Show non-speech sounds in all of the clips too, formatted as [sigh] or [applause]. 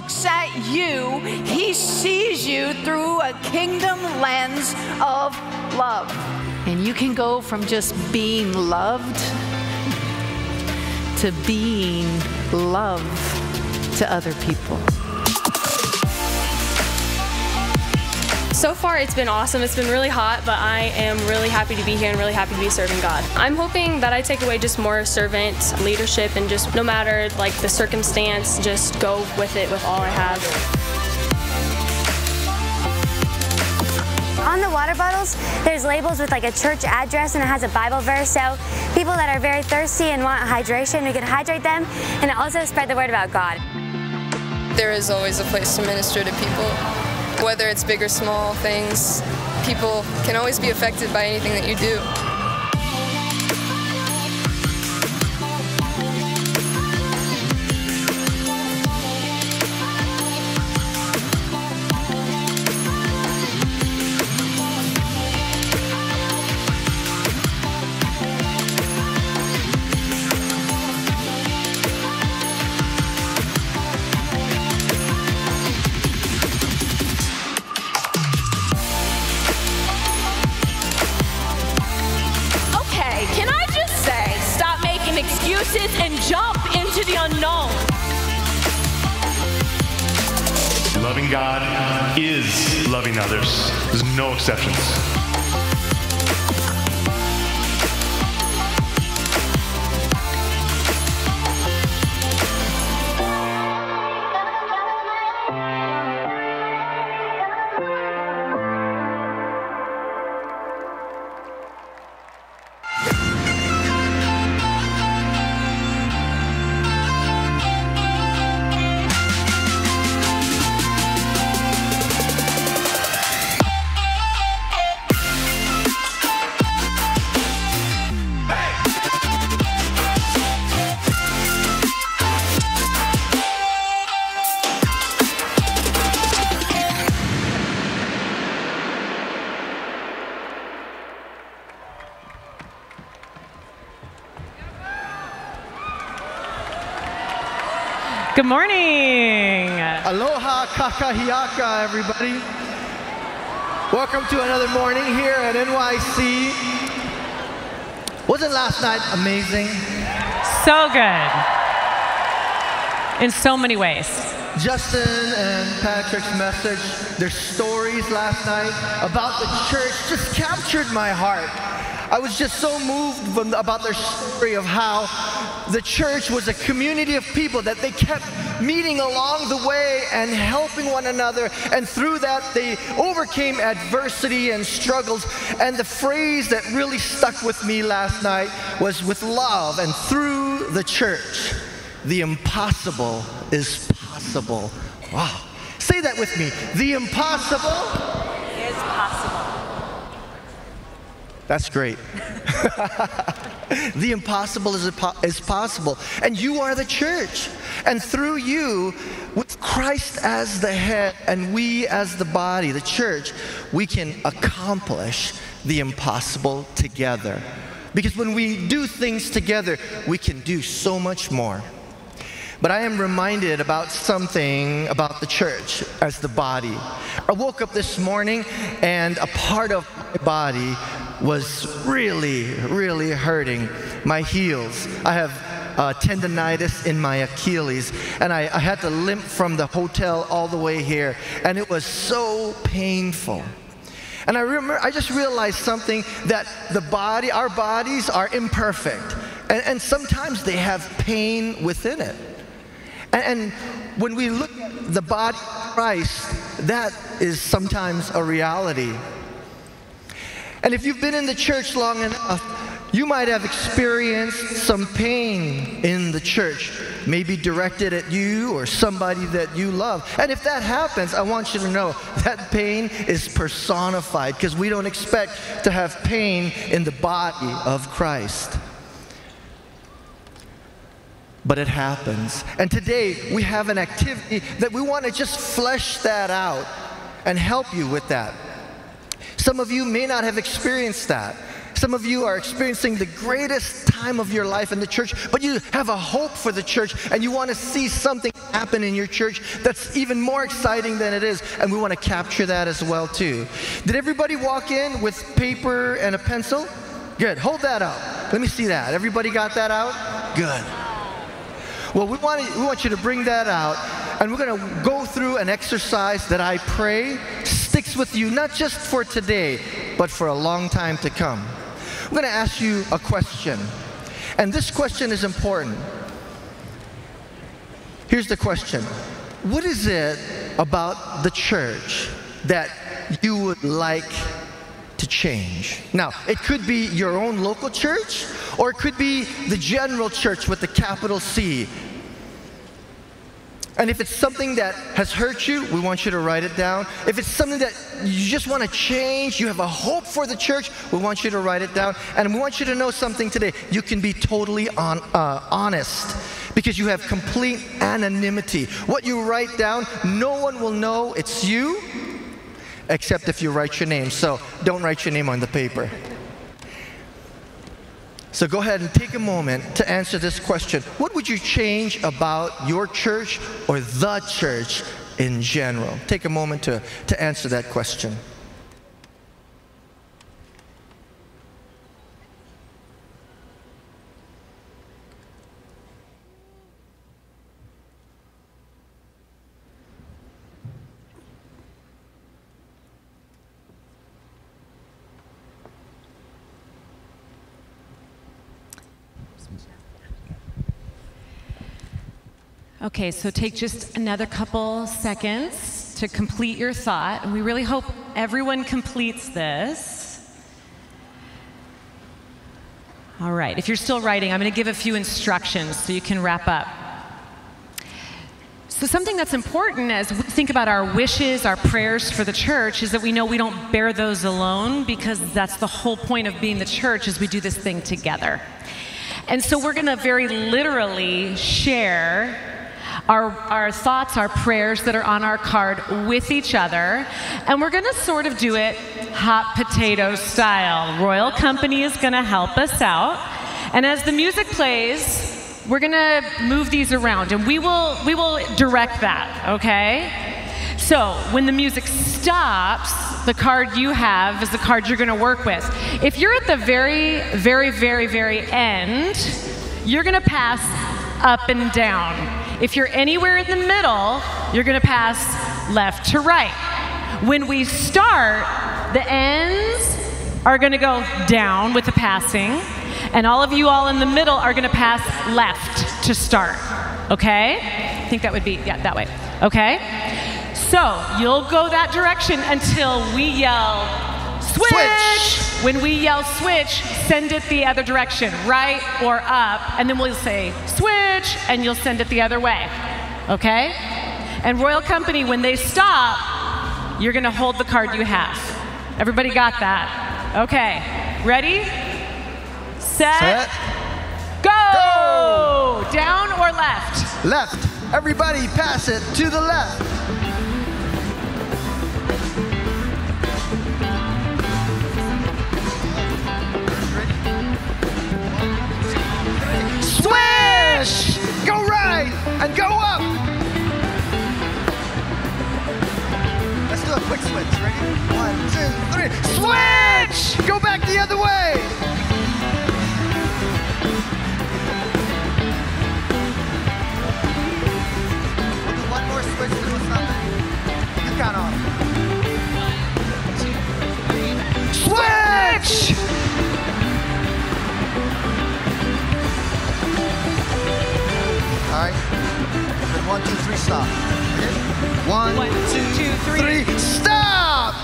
looks at you, he sees you through a kingdom lens of love. And you can go from just being loved to being love to other people. So far, it's been awesome. It's been really hot, but I am really happy to be here and really happy to be serving God. I'm hoping that I take away just more servant leadership and just no matter like the circumstance, just go with it with all I have. On the water bottles, there's labels with like a church address and it has a Bible verse. So people that are very thirsty and want hydration, we can hydrate them and also spread the word about God. There is always a place to minister to people. Whether it's big or small things, people can always be affected by anything that you do. Kakahiaka, everybody. Welcome to another morning here at NYC. Wasn't last night amazing? So good. In so many ways. Justin and Patrick's message, their stories last night about the church just captured my heart. I was just so moved about their story of how the church was a community of people that they kept meeting along the way and helping one another. And through that, they overcame adversity and struggles. And the phrase that really stuck with me last night was with love and through the church, the impossible is possible. Wow. Say that with me. The impossible Is possible. That's great. [laughs] the impossible is, is possible. And you are the church. And through you, with Christ as the head and we as the body, the church, we can accomplish the impossible together. Because when we do things together, we can do so much more. But I am reminded about something about the church as the body. I woke up this morning and a part of my body was really, really hurting my heels. I have uh, tendonitis in my Achilles, and I, I had to limp from the hotel all the way here, and it was so painful. And I remember, I just realized something that the body, our bodies are imperfect, and, and sometimes they have pain within it. And, and when we look at the body of Christ, that is sometimes a reality. And if you've been in the church long enough, you might have experienced some pain in the church, maybe directed at you or somebody that you love. And if that happens, I want you to know that pain is personified because we don't expect to have pain in the body of Christ. But it happens. And today we have an activity that we want to just flesh that out and help you with that. Some of you may not have experienced that. Some of you are experiencing the greatest time of your life in the church, but you have a hope for the church and you want to see something happen in your church that's even more exciting than it is, and we want to capture that as well too. Did everybody walk in with paper and a pencil? Good. Hold that up. Let me see that. Everybody got that out? Good. Well, we want, to, we want you to bring that out, and we're going to go through an exercise that I pray sticks with you, not just for today, but for a long time to come. I'm going to ask you a question, and this question is important. Here's the question What is it about the church that you would like to change? Now, it could be your own local church, or it could be the general church with the capital C. And if it's something that has hurt you, we want you to write it down. If it's something that you just want to change, you have a hope for the church, we want you to write it down. And we want you to know something today. You can be totally on, uh, honest because you have complete anonymity. What you write down, no one will know it's you except if you write your name. So don't write your name on the paper. So go ahead and take a moment to answer this question. What would you change about your church or the church in general? Take a moment to, to answer that question. Okay, so take just another couple seconds to complete your thought. And we really hope everyone completes this. All right, if you're still writing, I'm going to give a few instructions so you can wrap up. So, something that's important as we think about our wishes, our prayers for the church, is that we know we don't bear those alone because that's the whole point of being the church is we do this thing together. And so we're going to very literally share our, our thoughts, our prayers that are on our card with each other. And we're going to sort of do it hot potato style. Royal Company is going to help us out. And as the music plays, we're going to move these around and we will, we will direct that, okay? So when the music stops, the card you have is the card you're going to work with. If you're at the very, very, very, very end, you're going to pass up and down. If you're anywhere in the middle, you're going to pass left to right. When we start, the ends are going to go down with the passing, and all of you all in the middle are going to pass left to start. Okay? I think that would be, yeah, that way. Okay? So you'll go that direction until we yell, switch. switch. When we yell switch, send it the other direction, right or up, and then we'll say switch, and you'll send it the other way. Okay? And Royal Company, when they stop, you're gonna hold the card you have. Everybody got that? Okay. Ready? Set. Set. Go! go! Down or left? Left. Everybody pass it to the left. Swish! Go right and go up. Let's do a quick switch. Ready? One, two, three. Switch! Go back the other way. We'll do one more switch do something. You count on. Switch! Three, stop. Okay? One, one two, two, three. three, stop!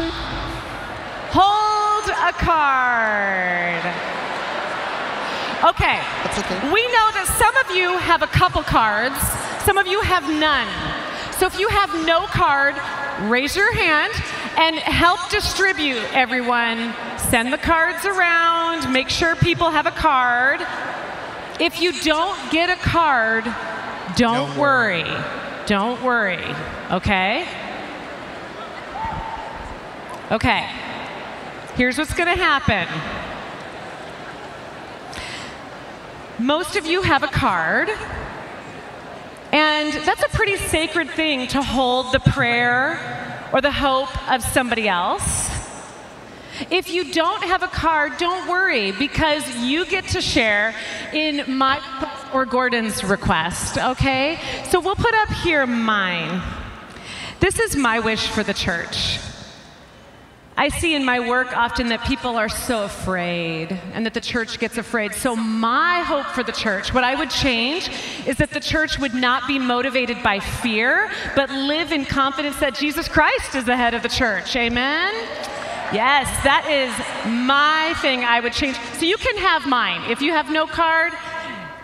Hold a card. Okay. That's okay. We know that some of you have a couple cards, some of you have none. So if you have no card, raise your hand and help distribute everyone. Send the cards around, make sure people have a card. If you don't get a card, don't, Don't worry. worry. Don't worry, okay? Okay, here's what's gonna happen. Most of you have a card, and that's a pretty sacred thing to hold the prayer or the hope of somebody else. If you don't have a card, don't worry because you get to share in my or Gordon's request, okay? So we'll put up here mine. This is my wish for the church. I see in my work often that people are so afraid and that the church gets afraid. So, my hope for the church, what I would change, is that the church would not be motivated by fear, but live in confidence that Jesus Christ is the head of the church. Amen? Yes, that is my thing I would change. So, you can have mine. If you have no card,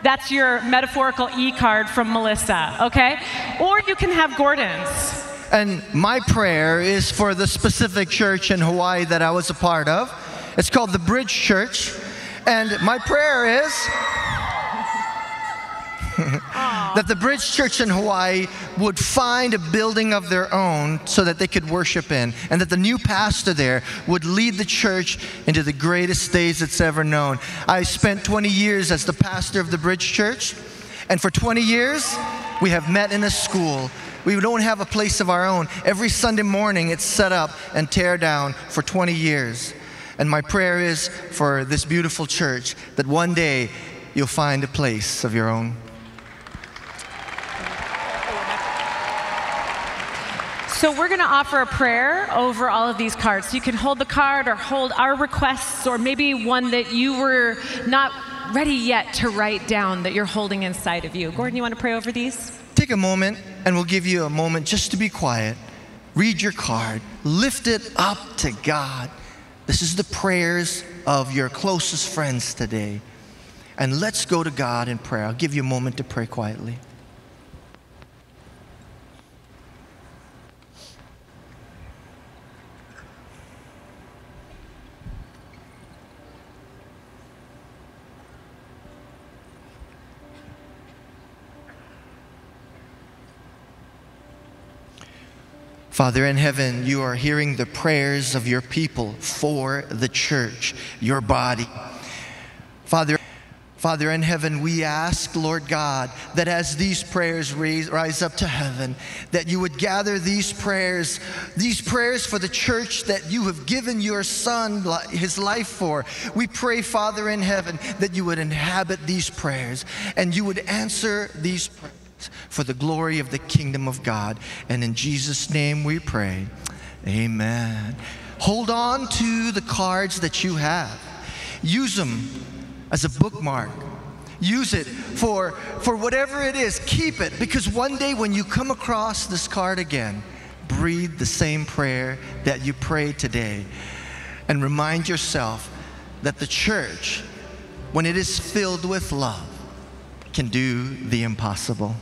that's your metaphorical e card from Melissa, okay? Or you can have Gordon's. And my prayer is for the specific church in Hawaii that I was a part of. It's called the Bridge Church. And my prayer is [laughs] that the Bridge Church in Hawaii would find a building of their own so that they could worship in, and that the new pastor there would lead the church into the greatest days it's ever known. I spent 20 years as the pastor of the Bridge Church, and for 20 years, we have met in a school. We don't have a place of our own. Every Sunday morning, it's set up and tear down for 20 years. And my prayer is for this beautiful church that one day you'll find a place of your own. So we're going to offer a prayer over all of these cards. So you can hold the card or hold our requests or maybe one that you were not ready yet to write down that you're holding inside of you. Gordon, you want to pray over these? Take a moment and we'll give you a moment just to be quiet. Read your card, lift it up to God. This is the prayers of your closest friends today. And let's go to God in prayer. I'll give you a moment to pray quietly. Father in heaven, you are hearing the prayers of your people for the church, your body. Father, Father in heaven, we ask, Lord God, that as these prayers raise, rise up to heaven, that you would gather these prayers, these prayers for the church that you have given your Son his life for. We pray, Father in heaven, that you would inhabit these prayers and you would answer these prayers for the glory of the kingdom of God. And in Jesus' name we pray. Amen. Hold on to the cards that you have, use them as a bookmark. Use it for, for whatever it is. Keep it because one day when you come across this card again, breathe the same prayer that you prayed today and remind yourself that the church, when it is filled with love, can do the impossible.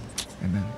Amen.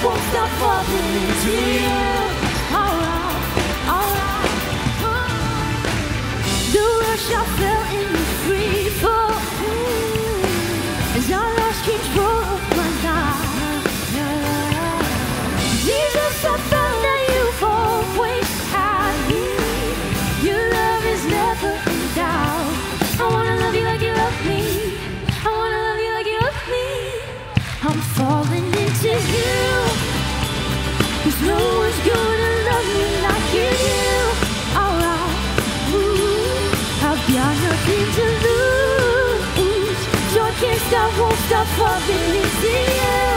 Stop, stop, won't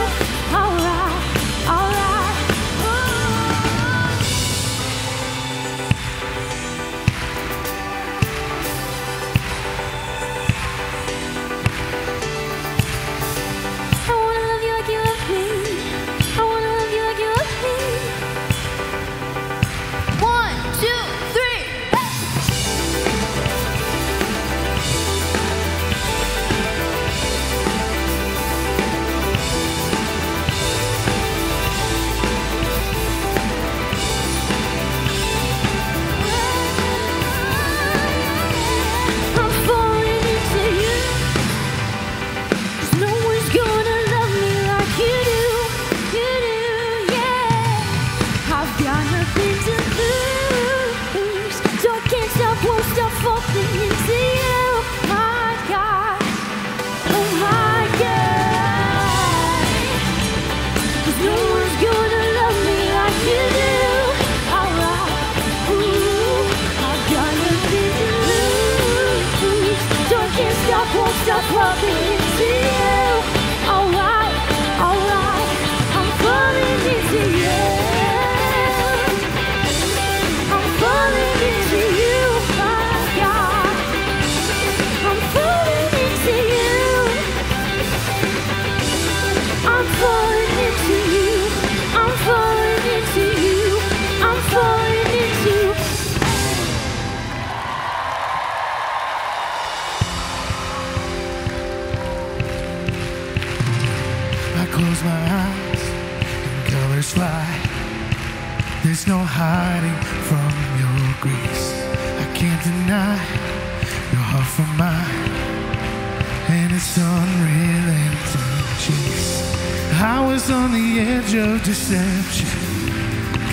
on the edge of deception,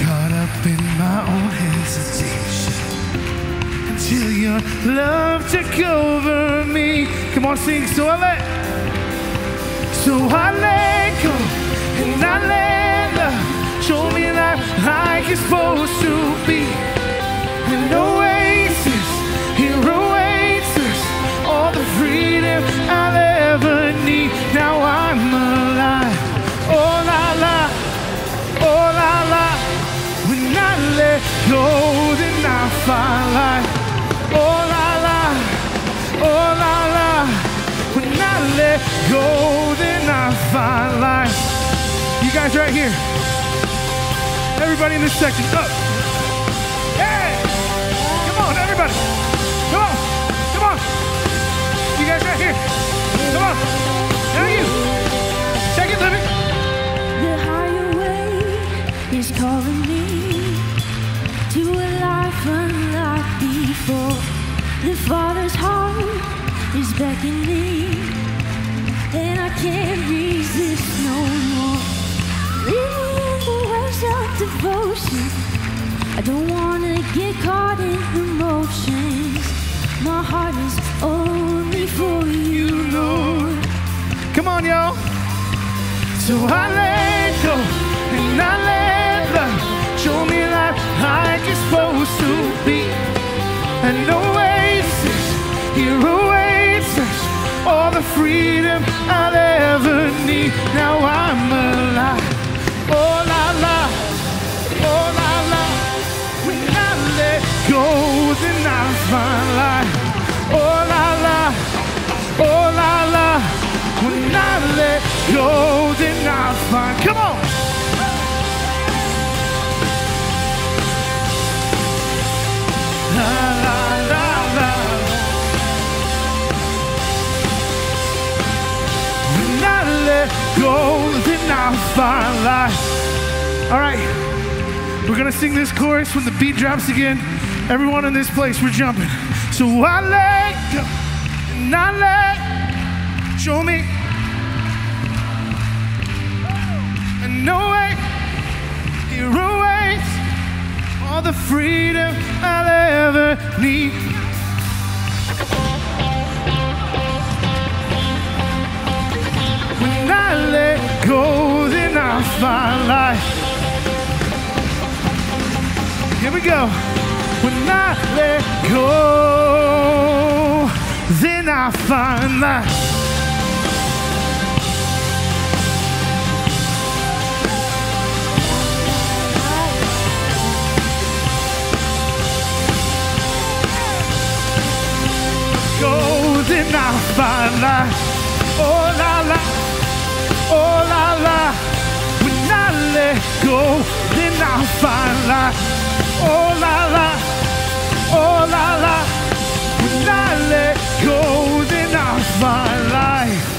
caught up in my own hesitation. Until your love took over me. Come on, sing. So I let so I let go and I let love show me life like it's supposed to be. And oasis, here us all the freedom I'll ever need. Now I'm alive. Oh la la, oh la la. When I let go, then I find life. Oh la la, oh la la. When I let go, then I find life. You guys right here. Everybody in this section, up. Hey! Come on, everybody. Come on. Come on. You guys right here. Come on. Now you. Is calling me to a life unlike before. The Father's heart is beckoning, me, and I can't resist no more. Living in the ways of devotion. I don't wanna get caught in emotions. My heart is only for you, Lord. Come on, y'all. So I let go and I let like it's supposed to be. And oasis, here awaits us all the freedom I'll ever need. Now I'm alive. Oh la la, oh la la. When I let go, then I find life. Oh la la, oh la la. When I let go, then I find. Come on. When I let go, then I find life. All right, we're gonna sing this chorus when the beat drops again. Everyone in this place, we're jumping. So I let go, and I let show me. And no way, the freedom I'll ever need. When I let go, then I find life. Here we go. When I let go, then I find life. Then I find life. Oh la la, oh la la. When I let go, then I find life. Oh la la, oh la la. When I let go, then I find life.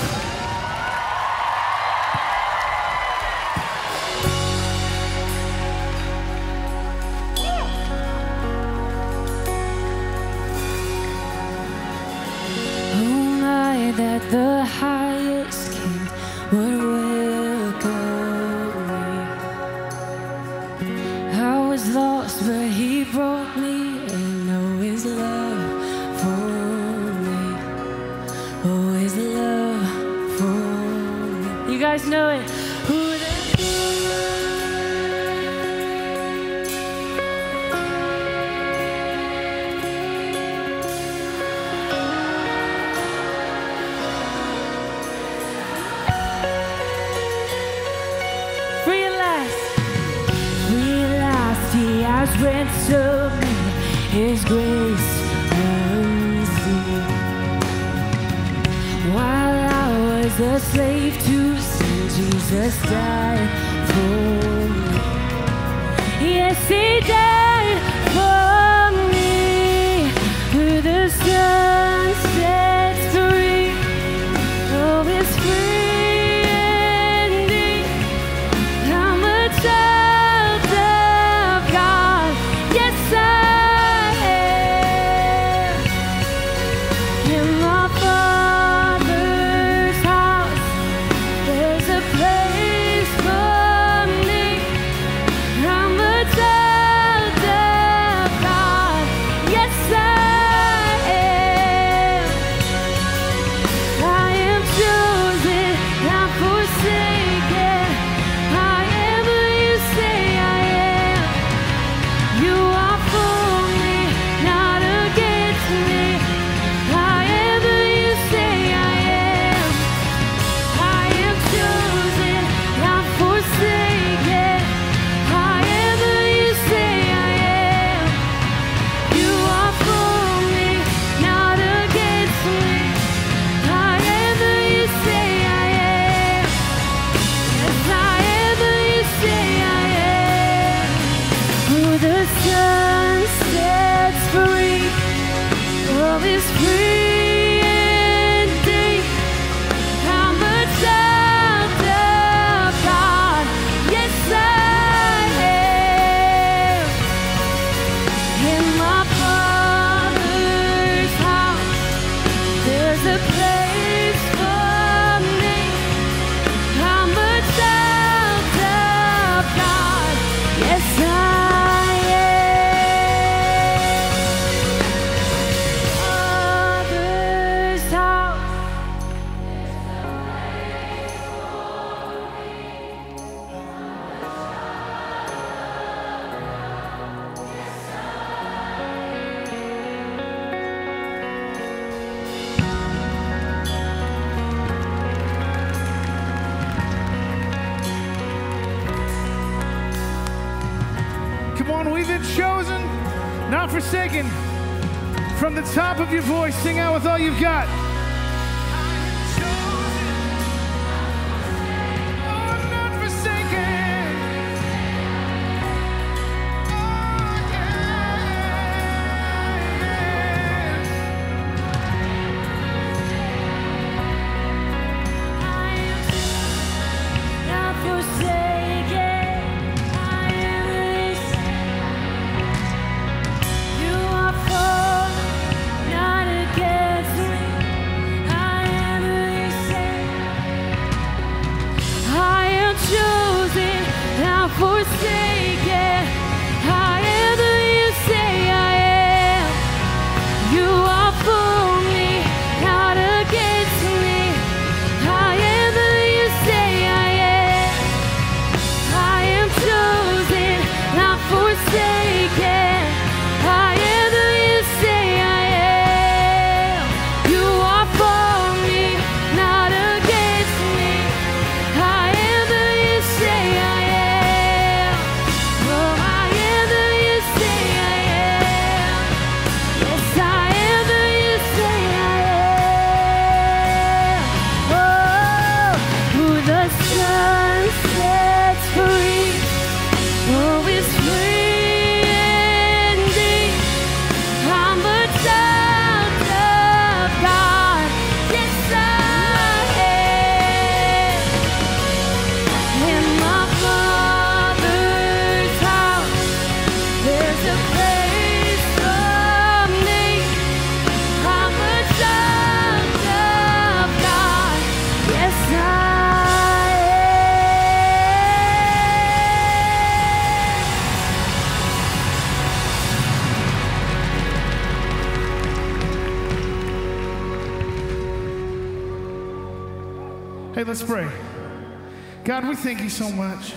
thank you so much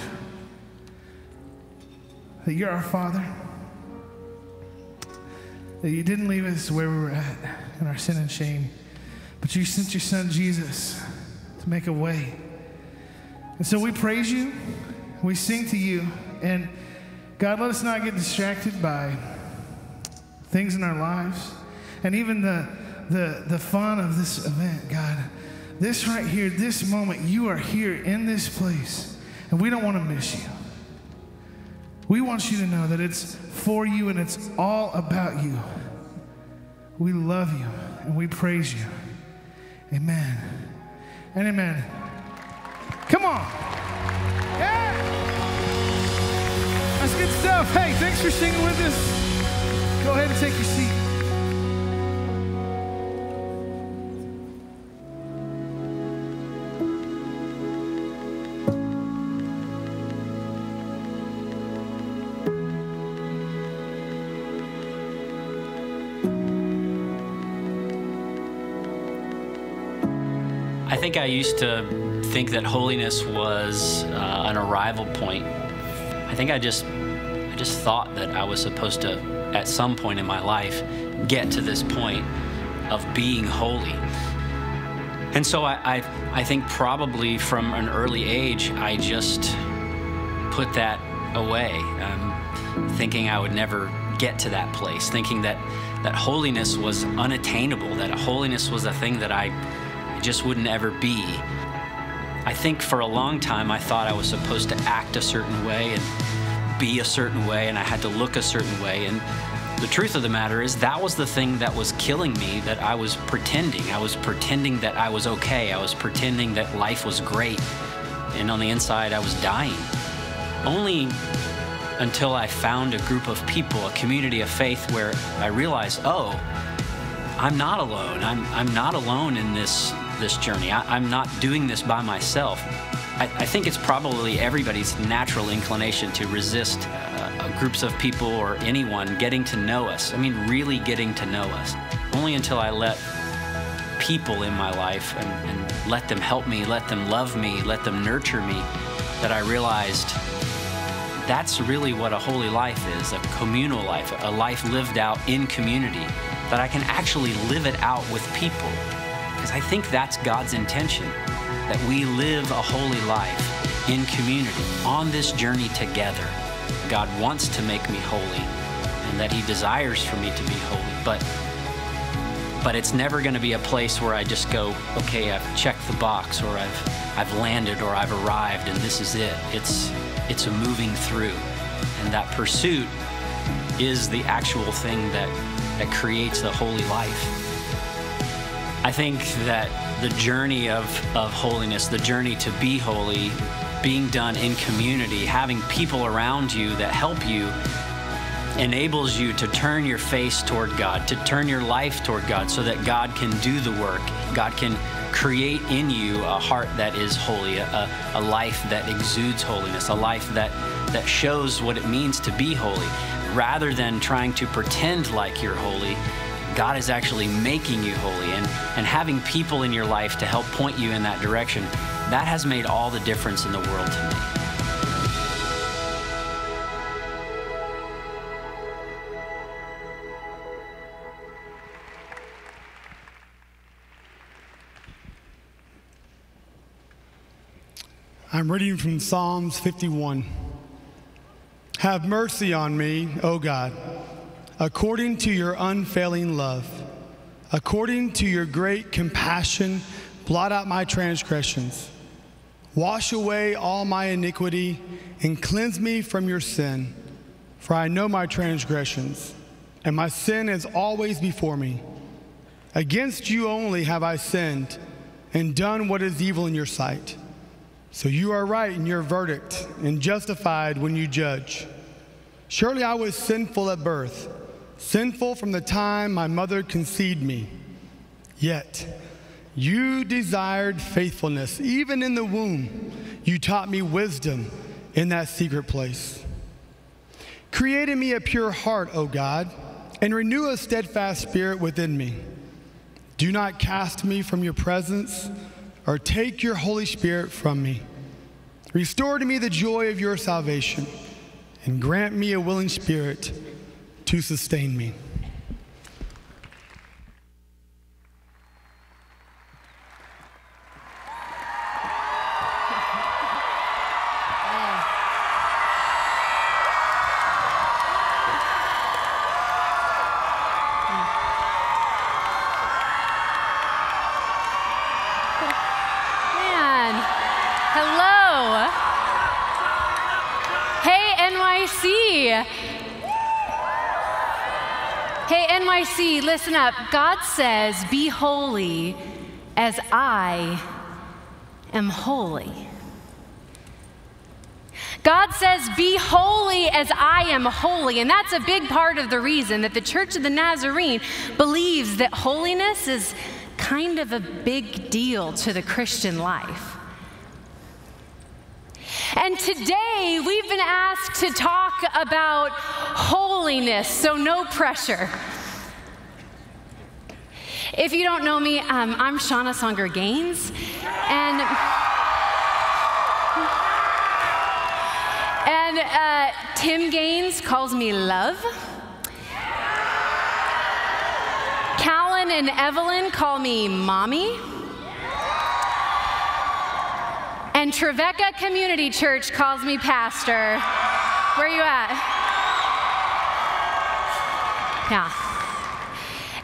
that you're our Father, that you didn't leave us where we were at in our sin and shame, but you sent your Son Jesus to make a way. And so we praise you, we sing to you, and God, let us not get distracted by things in our lives and even the, the, the fun of this event, God. This right here, this moment, you are here in this place, and we don't want to miss you. We want you to know that it's for you and it's all about you. We love you and we praise you. Amen. And amen. Come on. Yeah. That's good stuff. Hey, thanks for singing with us. Go ahead and take your seat. Think I used to think that holiness was uh, an arrival point. I think I just, I just thought that I was supposed to, at some point in my life, get to this point of being holy. And so I, I, I think probably from an early age, I just put that away, um, thinking I would never get to that place, thinking that, that holiness was unattainable, that holiness was a thing that I just wouldn't ever be. I think for a long time I thought I was supposed to act a certain way and be a certain way, and I had to look a certain way. And the truth of the matter is, that was the thing that was killing me, that I was pretending. I was pretending that I was okay. I was pretending that life was great. And on the inside, I was dying. Only until I found a group of people, a community of faith, where I realized, oh, I'm not alone. I'm, I'm not alone in this, this journey. I, am not doing this by myself. I, I, think it's probably everybody's natural inclination to resist uh, groups of people or anyone getting to know us. I mean, really getting to know us. Only until I let people in my life and, and let them help me, let them love me, let them nurture me, that I realized that's really what a holy life is a communal life, a life lived out in community, that I can actually live it out with people. Because I think that's God's intention, that we live a holy life in community on this journey together. God wants to make me holy and that He desires for me to be holy. But but it's never going to be a place where I just go, okay, I've checked the box or I've I've landed or I've arrived and this is it. It's it's a moving through. And that pursuit is the actual thing that that creates the holy life. I think that the journey of, of holiness, the journey to be holy, being done in community, having people around you that help you, enables you to turn your face toward God, to turn your life toward God so that God can do the work. God can create in you a heart that is holy, a, a life that exudes holiness, a life that, that shows what it means to be holy. Rather than trying to pretend like you're holy, God is actually making you holy and, and having people in your life to help point you in that direction. That has made all the difference in the world to me. I'm reading from Psalms 51. Have mercy on me, O God, according to your unfailing love. According to your great compassion, blot out my transgressions. Wash away all my iniquity and cleanse me from your sin. For I know my transgressions, and my sin is always before me. Against you only have I sinned and done what is evil in your sight. So you are right in your verdict and justified when you judge. Surely I was sinful at birth, sinful from the time my mother conceived me. Yet you desired faithfulness. Even in the womb, you taught me wisdom in that secret place. Create in me a pure heart, O God, and renew a steadfast spirit within me. Do not cast me from your presence or take your Holy Spirit from me. Restore to me the joy of your salvation and grant me a willing spirit to sustain me. Hello. Hey, NYC. Hey, NYC, listen up. God says, Be holy as I am holy. God says, Be holy as I am holy. And that's a big part of the reason that the Church of the Nazarene believes that holiness is kind of a big deal to the Christian life. And today we've been asked to talk about holiness, so no pressure. If you don't know me, um, I'm Shawna Songer Gaines, and and uh, Tim Gaines calls me Love. Callan and Evelyn call me Mommy. And Trevecca Community Church calls me Pastor. Where you at? Yeah.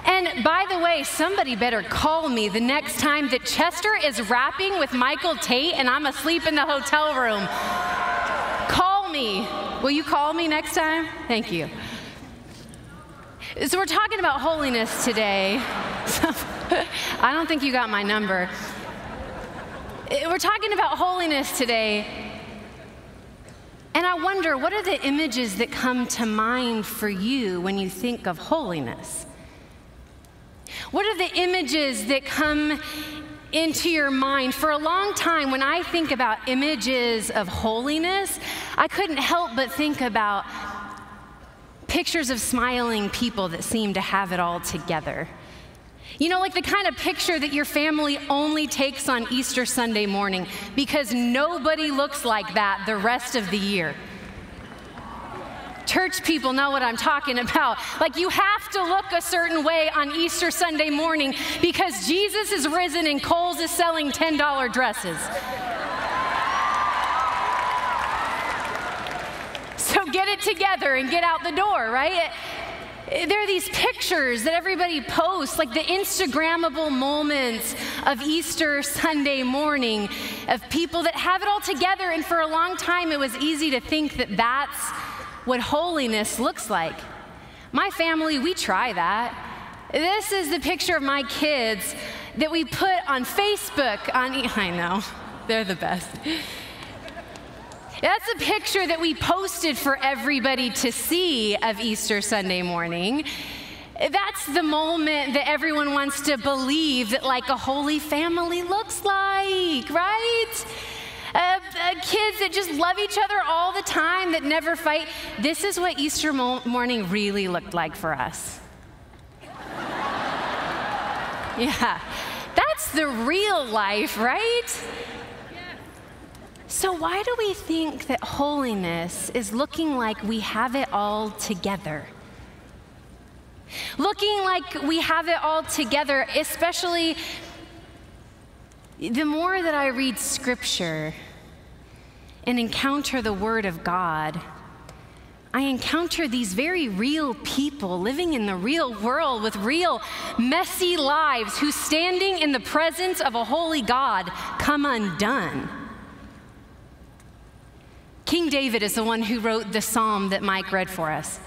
And by the way, somebody better call me the next time that Chester is rapping with Michael Tate and I'm asleep in the hotel room. Call me. Will you call me next time? Thank you. So, we're talking about holiness today. [laughs] I don't think you got my number. We're talking about holiness today. And I wonder, what are the images that come to mind for you when you think of holiness? What are the images that come into your mind? For a long time, when I think about images of holiness, I couldn't help but think about pictures of smiling people that seem to have it all together. You know, like the kind of picture that your family only takes on Easter Sunday morning because nobody looks like that the rest of the year. Church people know what I'm talking about. Like, you have to look a certain way on Easter Sunday morning because Jesus is risen and Kohl's is selling $10 dresses. So get it together and get out the door, right? There are these pictures that everybody posts, like the Instagrammable moments of Easter Sunday morning of people that have it all together. And for a long time, it was easy to think that that's what holiness looks like. My family, we try that. This is the picture of my kids that we put on Facebook. On, [laughs] I know, they're the best. That's a picture that we posted for everybody to see of Easter Sunday morning. That's the moment that everyone wants to believe that, like, a holy family looks like, right? Uh, uh, kids that just love each other all the time, that never fight. This is what Easter mo- morning really looked like for us. [laughs] yeah, that's the real life, right? So, why do we think that holiness is looking like we have it all together? Looking like we have it all together, especially the more that I read scripture and encounter the Word of God, I encounter these very real people living in the real world with real messy lives who, standing in the presence of a holy God, come undone. King David is the one who wrote the psalm that Mike read for us.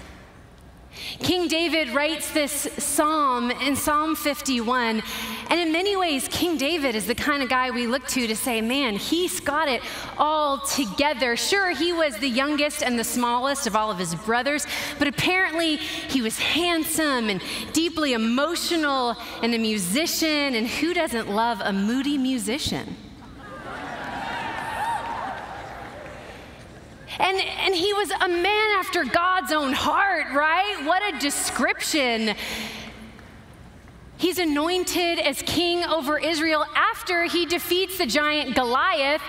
King David writes this psalm in Psalm 51. And in many ways, King David is the kind of guy we look to to say, man, he's got it all together. Sure, he was the youngest and the smallest of all of his brothers, but apparently he was handsome and deeply emotional and a musician. And who doesn't love a moody musician? And, and he was a man after God's own heart, right? What a description. He's anointed as king over Israel after he defeats the giant Goliath.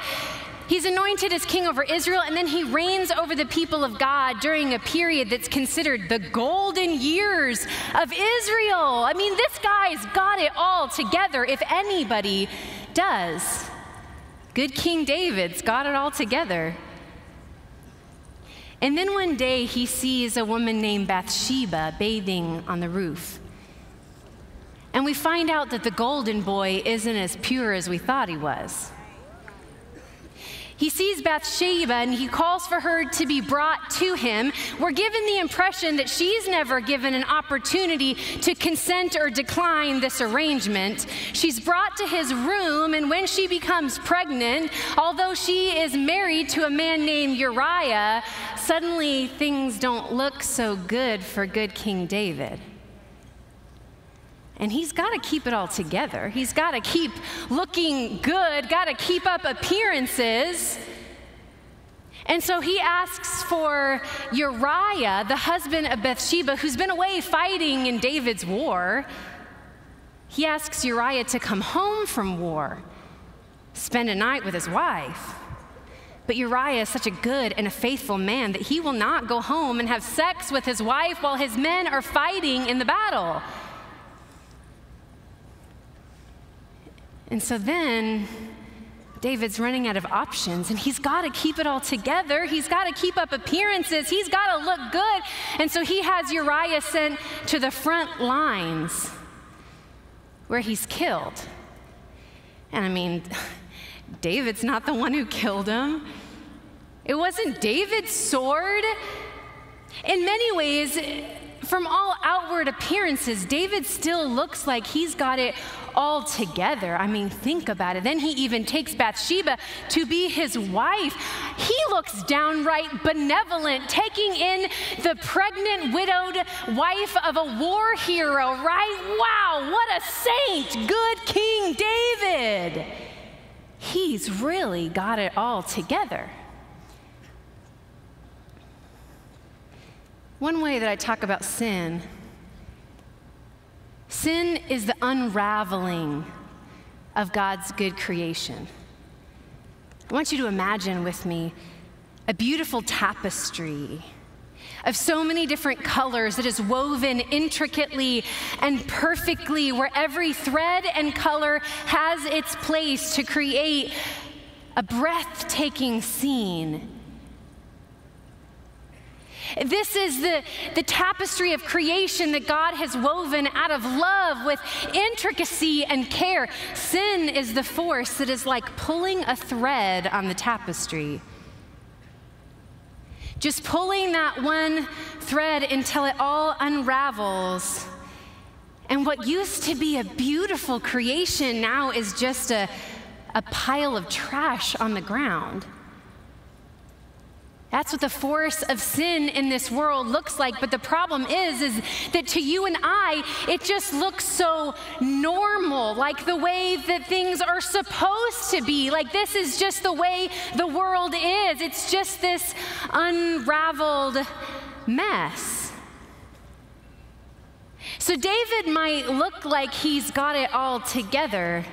He's anointed as king over Israel, and then he reigns over the people of God during a period that's considered the golden years of Israel. I mean, this guy's got it all together, if anybody does. Good King David's got it all together. And then one day he sees a woman named Bathsheba bathing on the roof. And we find out that the golden boy isn't as pure as we thought he was. He sees Bathsheba and he calls for her to be brought to him. We're given the impression that she's never given an opportunity to consent or decline this arrangement. She's brought to his room, and when she becomes pregnant, although she is married to a man named Uriah, suddenly things don't look so good for good King David. And he's got to keep it all together. He's got to keep looking good, got to keep up appearances. And so he asks for Uriah, the husband of Bathsheba, who's been away fighting in David's war. He asks Uriah to come home from war, spend a night with his wife. But Uriah is such a good and a faithful man that he will not go home and have sex with his wife while his men are fighting in the battle. And so then David's running out of options and he's got to keep it all together. He's got to keep up appearances. He's got to look good. And so he has Uriah sent to the front lines where he's killed. And I mean, David's not the one who killed him. It wasn't David's sword. In many ways, from all outward appearances, David still looks like he's got it all together. I mean, think about it. Then he even takes Bathsheba to be his wife. He looks downright benevolent, taking in the pregnant, widowed wife of a war hero, right? Wow, what a saint! Good King David. He's really got it all together. One way that I talk about sin sin is the unraveling of God's good creation. I want you to imagine with me a beautiful tapestry of so many different colors that is woven intricately and perfectly, where every thread and color has its place to create a breathtaking scene this is the, the tapestry of creation that God has woven out of love with intricacy and care. Sin is the force that is like pulling a thread on the tapestry. Just pulling that one thread until it all unravels. And what used to be a beautiful creation now is just a, a pile of trash on the ground. That's what the force of sin in this world looks like. But the problem is, is that to you and I, it just looks so normal, like the way that things are supposed to be. Like this is just the way the world is. It's just this unraveled mess. So David might look like he's got it all together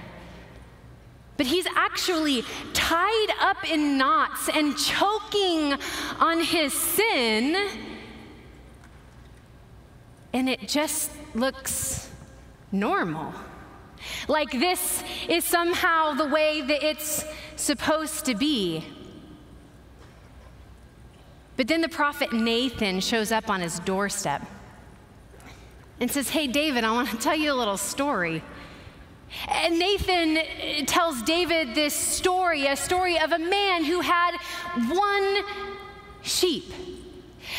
but he's actually tied up in knots and choking on his sin. And it just looks normal. Like this is somehow the way that it's supposed to be. But then the prophet Nathan shows up on his doorstep and says, Hey, David, I want to tell you a little story. And Nathan tells David this story, a story of a man who had one sheep.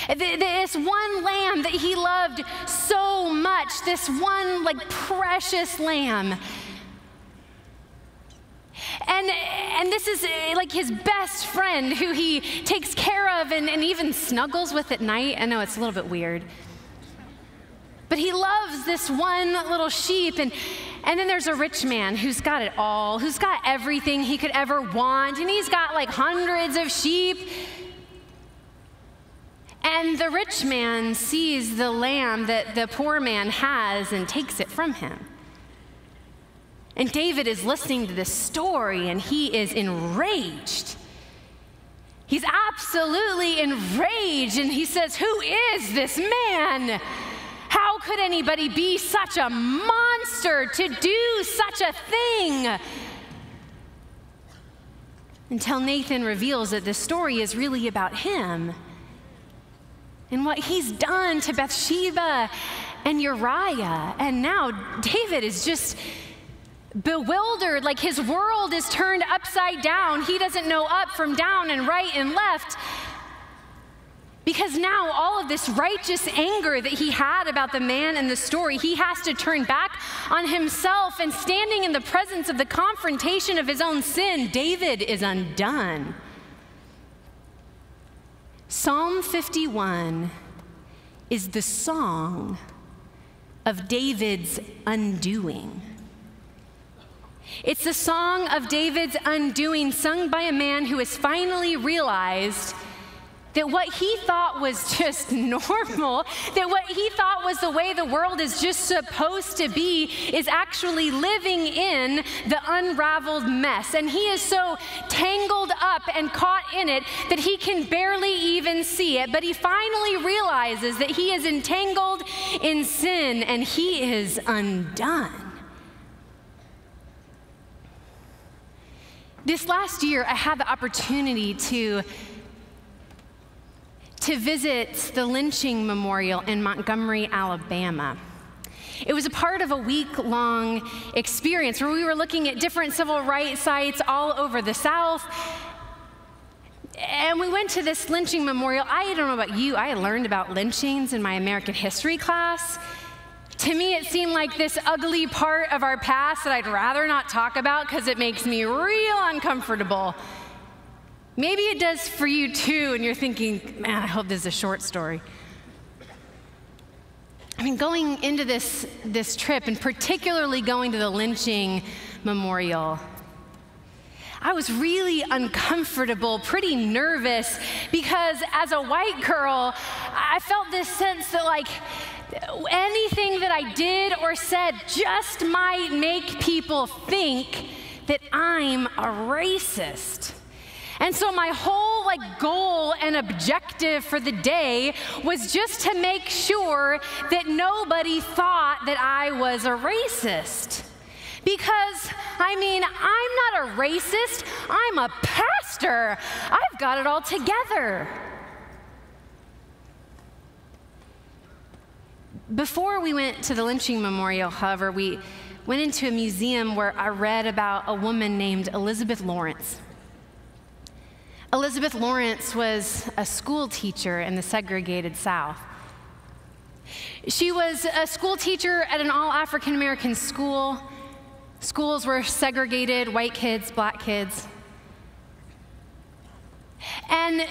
This one lamb that he loved so much, this one like precious lamb. And, and this is eh, like his best friend who he takes care of and, and even snuggles with at night. I know it's a little bit weird. But he loves this one little sheep. And, and then there's a rich man who's got it all, who's got everything he could ever want, and he's got like hundreds of sheep. And the rich man sees the lamb that the poor man has and takes it from him. And David is listening to this story and he is enraged. He's absolutely enraged and he says, Who is this man? Could anybody be such a monster to do such a thing? Until Nathan reveals that the story is really about him and what he's done to Bathsheba and Uriah. And now David is just bewildered, like his world is turned upside down. He doesn't know up from down and right and left. Because now all of this righteous anger that he had about the man and the story, he has to turn back on himself and standing in the presence of the confrontation of his own sin, David is undone. Psalm 51 is the song of David's undoing. It's the song of David's undoing, sung by a man who has finally realized that what he thought was [laughs] just normal, that what he thought was the way the world is just supposed to be, is actually living in the unraveled mess. And he is so tangled up and caught in it that he can barely even see it. But he finally realizes that he is entangled in sin and he is undone. This last year, I had the opportunity to to visit the lynching memorial in Montgomery, Alabama. It was a part of a week long experience where we were looking at different civil rights sites all over the South. And we went to this lynching memorial. I don't know about you, I learned about lynchings in my American history class. To me, it seemed like this ugly part of our past that I'd rather not talk about because it makes me real uncomfortable. Maybe it does for you too, and you're thinking, man, I hope this is a short story. I mean, going into this, this trip, and particularly going to the lynching memorial, I was really uncomfortable, pretty nervous, because as a white girl, I felt this sense that, like, anything that I did or said just might make people think that I'm a racist. And so my whole like goal and objective for the day was just to make sure that nobody thought that I was a racist. Because, I mean, I'm not a racist, I'm a pastor. I've got it all together. Before we went to the lynching memorial, however, we went into a museum where I read about a woman named Elizabeth Lawrence. Elizabeth Lawrence was a school teacher in the segregated South. She was a school teacher at an all African American school. Schools were segregated white kids, black kids. And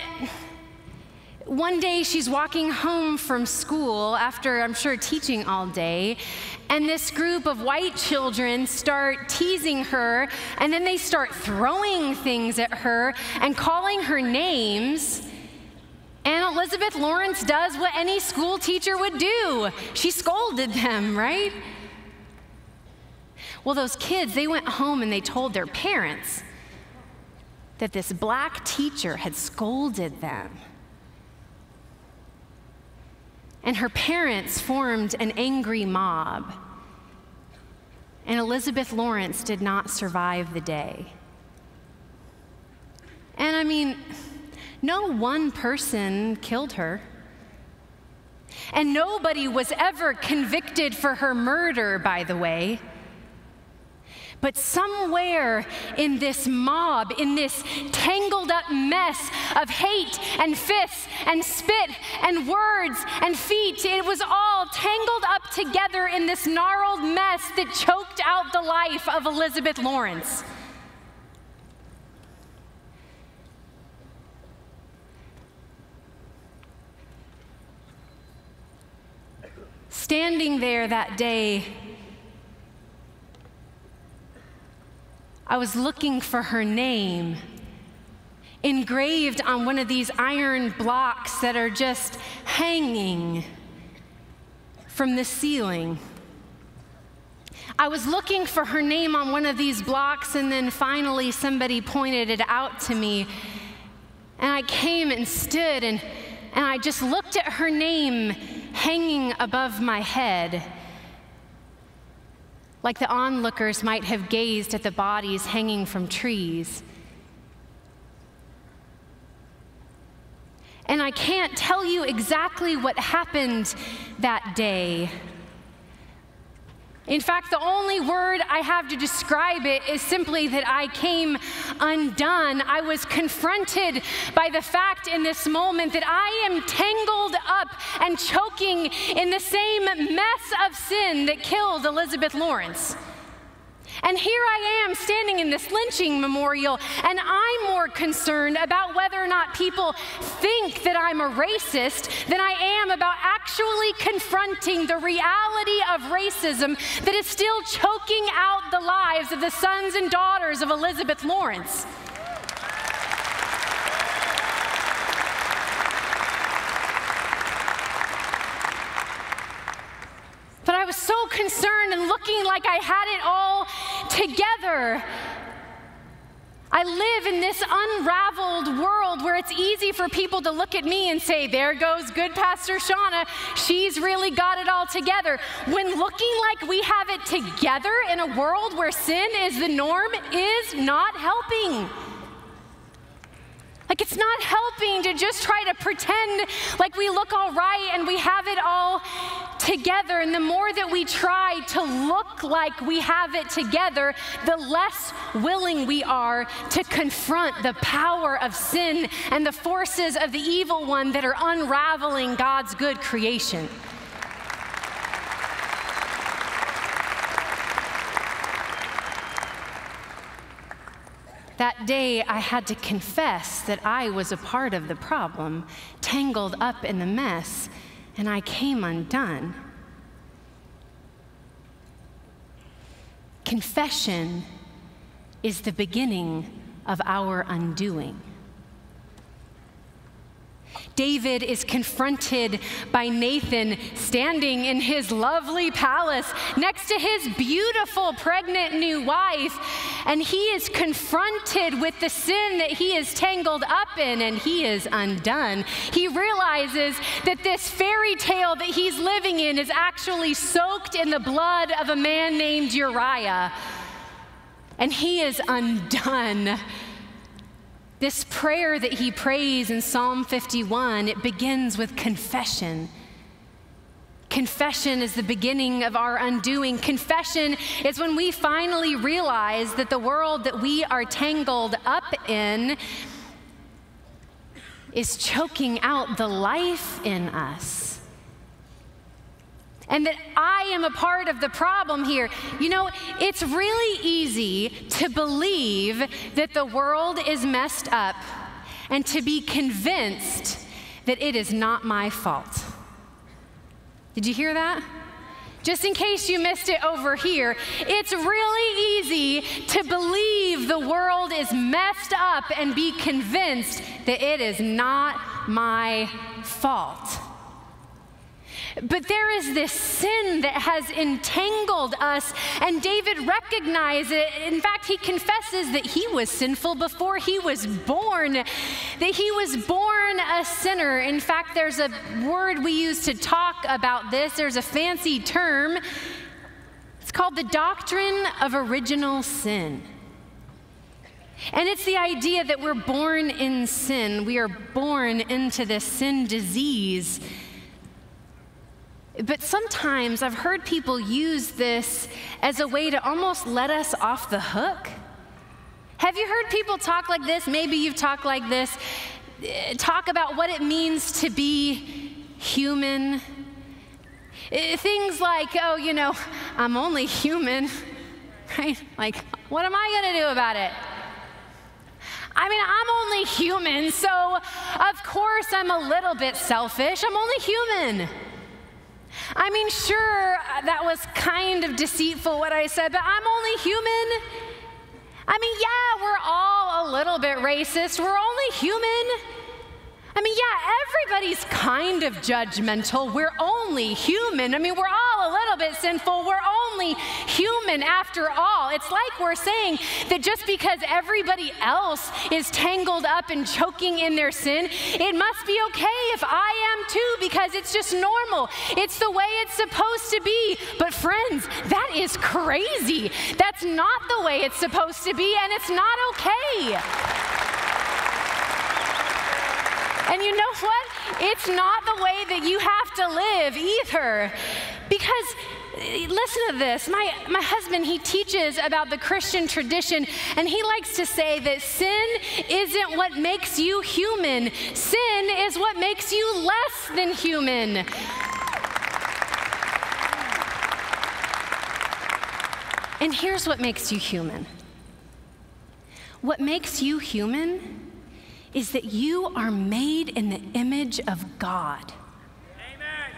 one day she's walking home from school after, I'm sure, teaching all day, and this group of white children start teasing her, and then they start throwing things at her and calling her names. And Elizabeth Lawrence does what any school teacher would do she scolded them, right? Well, those kids, they went home and they told their parents that this black teacher had scolded them. And her parents formed an angry mob. And Elizabeth Lawrence did not survive the day. And I mean, no one person killed her. And nobody was ever convicted for her murder, by the way. But somewhere in this mob, in this tangled up mess of hate and fists and spit and words and feet, it was all tangled up together in this gnarled mess that choked out the life of Elizabeth Lawrence. Standing there that day, I was looking for her name engraved on one of these iron blocks that are just hanging from the ceiling. I was looking for her name on one of these blocks, and then finally somebody pointed it out to me. And I came and stood, and, and I just looked at her name hanging above my head like the onlookers might have gazed at the bodies hanging from trees. And I can't tell you exactly what happened that day. In fact, the only word I have to describe it is simply that I came undone. I was confronted by the fact in this moment that I am tangled up and choking in the same mess of sin that killed Elizabeth Lawrence. And here I am standing in this lynching memorial, and I'm more concerned about whether or not people think that I'm a racist than I am about actually confronting the reality of racism that is still choking out the lives of the sons and daughters of Elizabeth Lawrence. Was so concerned and looking like I had it all together. I live in this unraveled world where it's easy for people to look at me and say, There goes good Pastor Shawna. She's really got it all together. When looking like we have it together in a world where sin is the norm is not helping. Like, it's not helping to just try to pretend like we look all right and we have it all together. And the more that we try to look like we have it together, the less willing we are to confront the power of sin and the forces of the evil one that are unraveling God's good creation. That day, I had to confess that I was a part of the problem, tangled up in the mess, and I came undone. Confession is the beginning of our undoing. David is confronted by Nathan standing in his lovely palace next to his beautiful pregnant new wife, and he is confronted with the sin that he is tangled up in and he is undone. He realizes that this fairy tale that he's living in is actually soaked in the blood of a man named Uriah, and he is undone. This prayer that he prays in Psalm 51, it begins with confession. Confession is the beginning of our undoing. Confession is when we finally realize that the world that we are tangled up in is choking out the life in us and that I am a part of the problem here. You know, it's really easy to believe that the world is messed up and to be convinced that it is not my fault. Did you hear that? Just in case you missed it over here, it's really easy to believe the world is messed up and be convinced that it is not my fault. But there is this sin that has entangled us, and David recognizes it. In fact, he confesses that he was sinful before he was born, that he was born a sinner. In fact, there's a word we use to talk about this, there's a fancy term. It's called the doctrine of original sin. And it's the idea that we're born in sin. We are born into this sin disease but sometimes I've heard people use this as a way to almost let us off the hook. Have you heard people talk like this? Maybe you've talked like this. Talk about what it means to be human. Eh, things like, oh, you know, I'm only human, [laughs] right? Like, what am I going to do about it? I mean, I'm only human, so of course I'm a little bit selfish. I'm only human. I mean, sure, uh, that was kind of deceitful what I said, but I'm only human. I mean, yeah, we're all a little bit racist. We're only human. I mean, yeah, everybody's kind of judgmental. We're only human. I mean, we're all little bit sinful. We're only human after all. It's like we're saying that just because everybody else is tangled up and choking in their sin, it must be okay if I am too because it's just normal. It's the way it's supposed to be. But, friends, that is crazy. That's not the way it's supposed to be, and it's not okay. And you know what? It's not the way that you have to live either. Because eh, listen to this. My, my husband, he teaches about the Christian tradition, and he likes to say that sin isn't what makes you human, sin is what makes you less than human. And here's what makes you human what makes you human is that you are made in the image of God. Amen.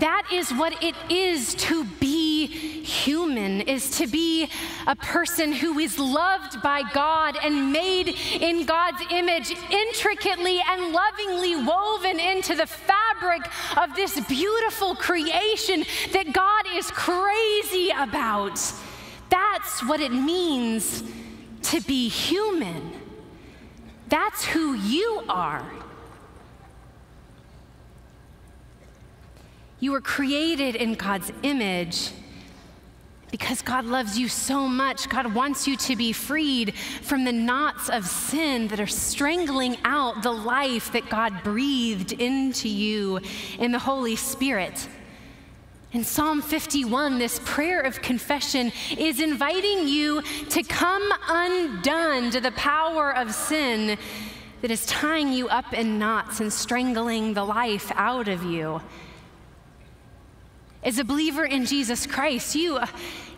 That is what it is to be human, is to be a person who is loved by God and made in God's image, intricately and lovingly woven into the fabric of this beautiful creation that God is crazy about. That's what it means to be human. That's who you are. You were created in God's image because God loves you so much. God wants you to be freed from the knots of sin that are strangling out the life that God breathed into you in the Holy Spirit. In Psalm 51, this prayer of confession is inviting you to come undone to the power of sin that is tying you up in knots and strangling the life out of you. As a believer in Jesus Christ, you,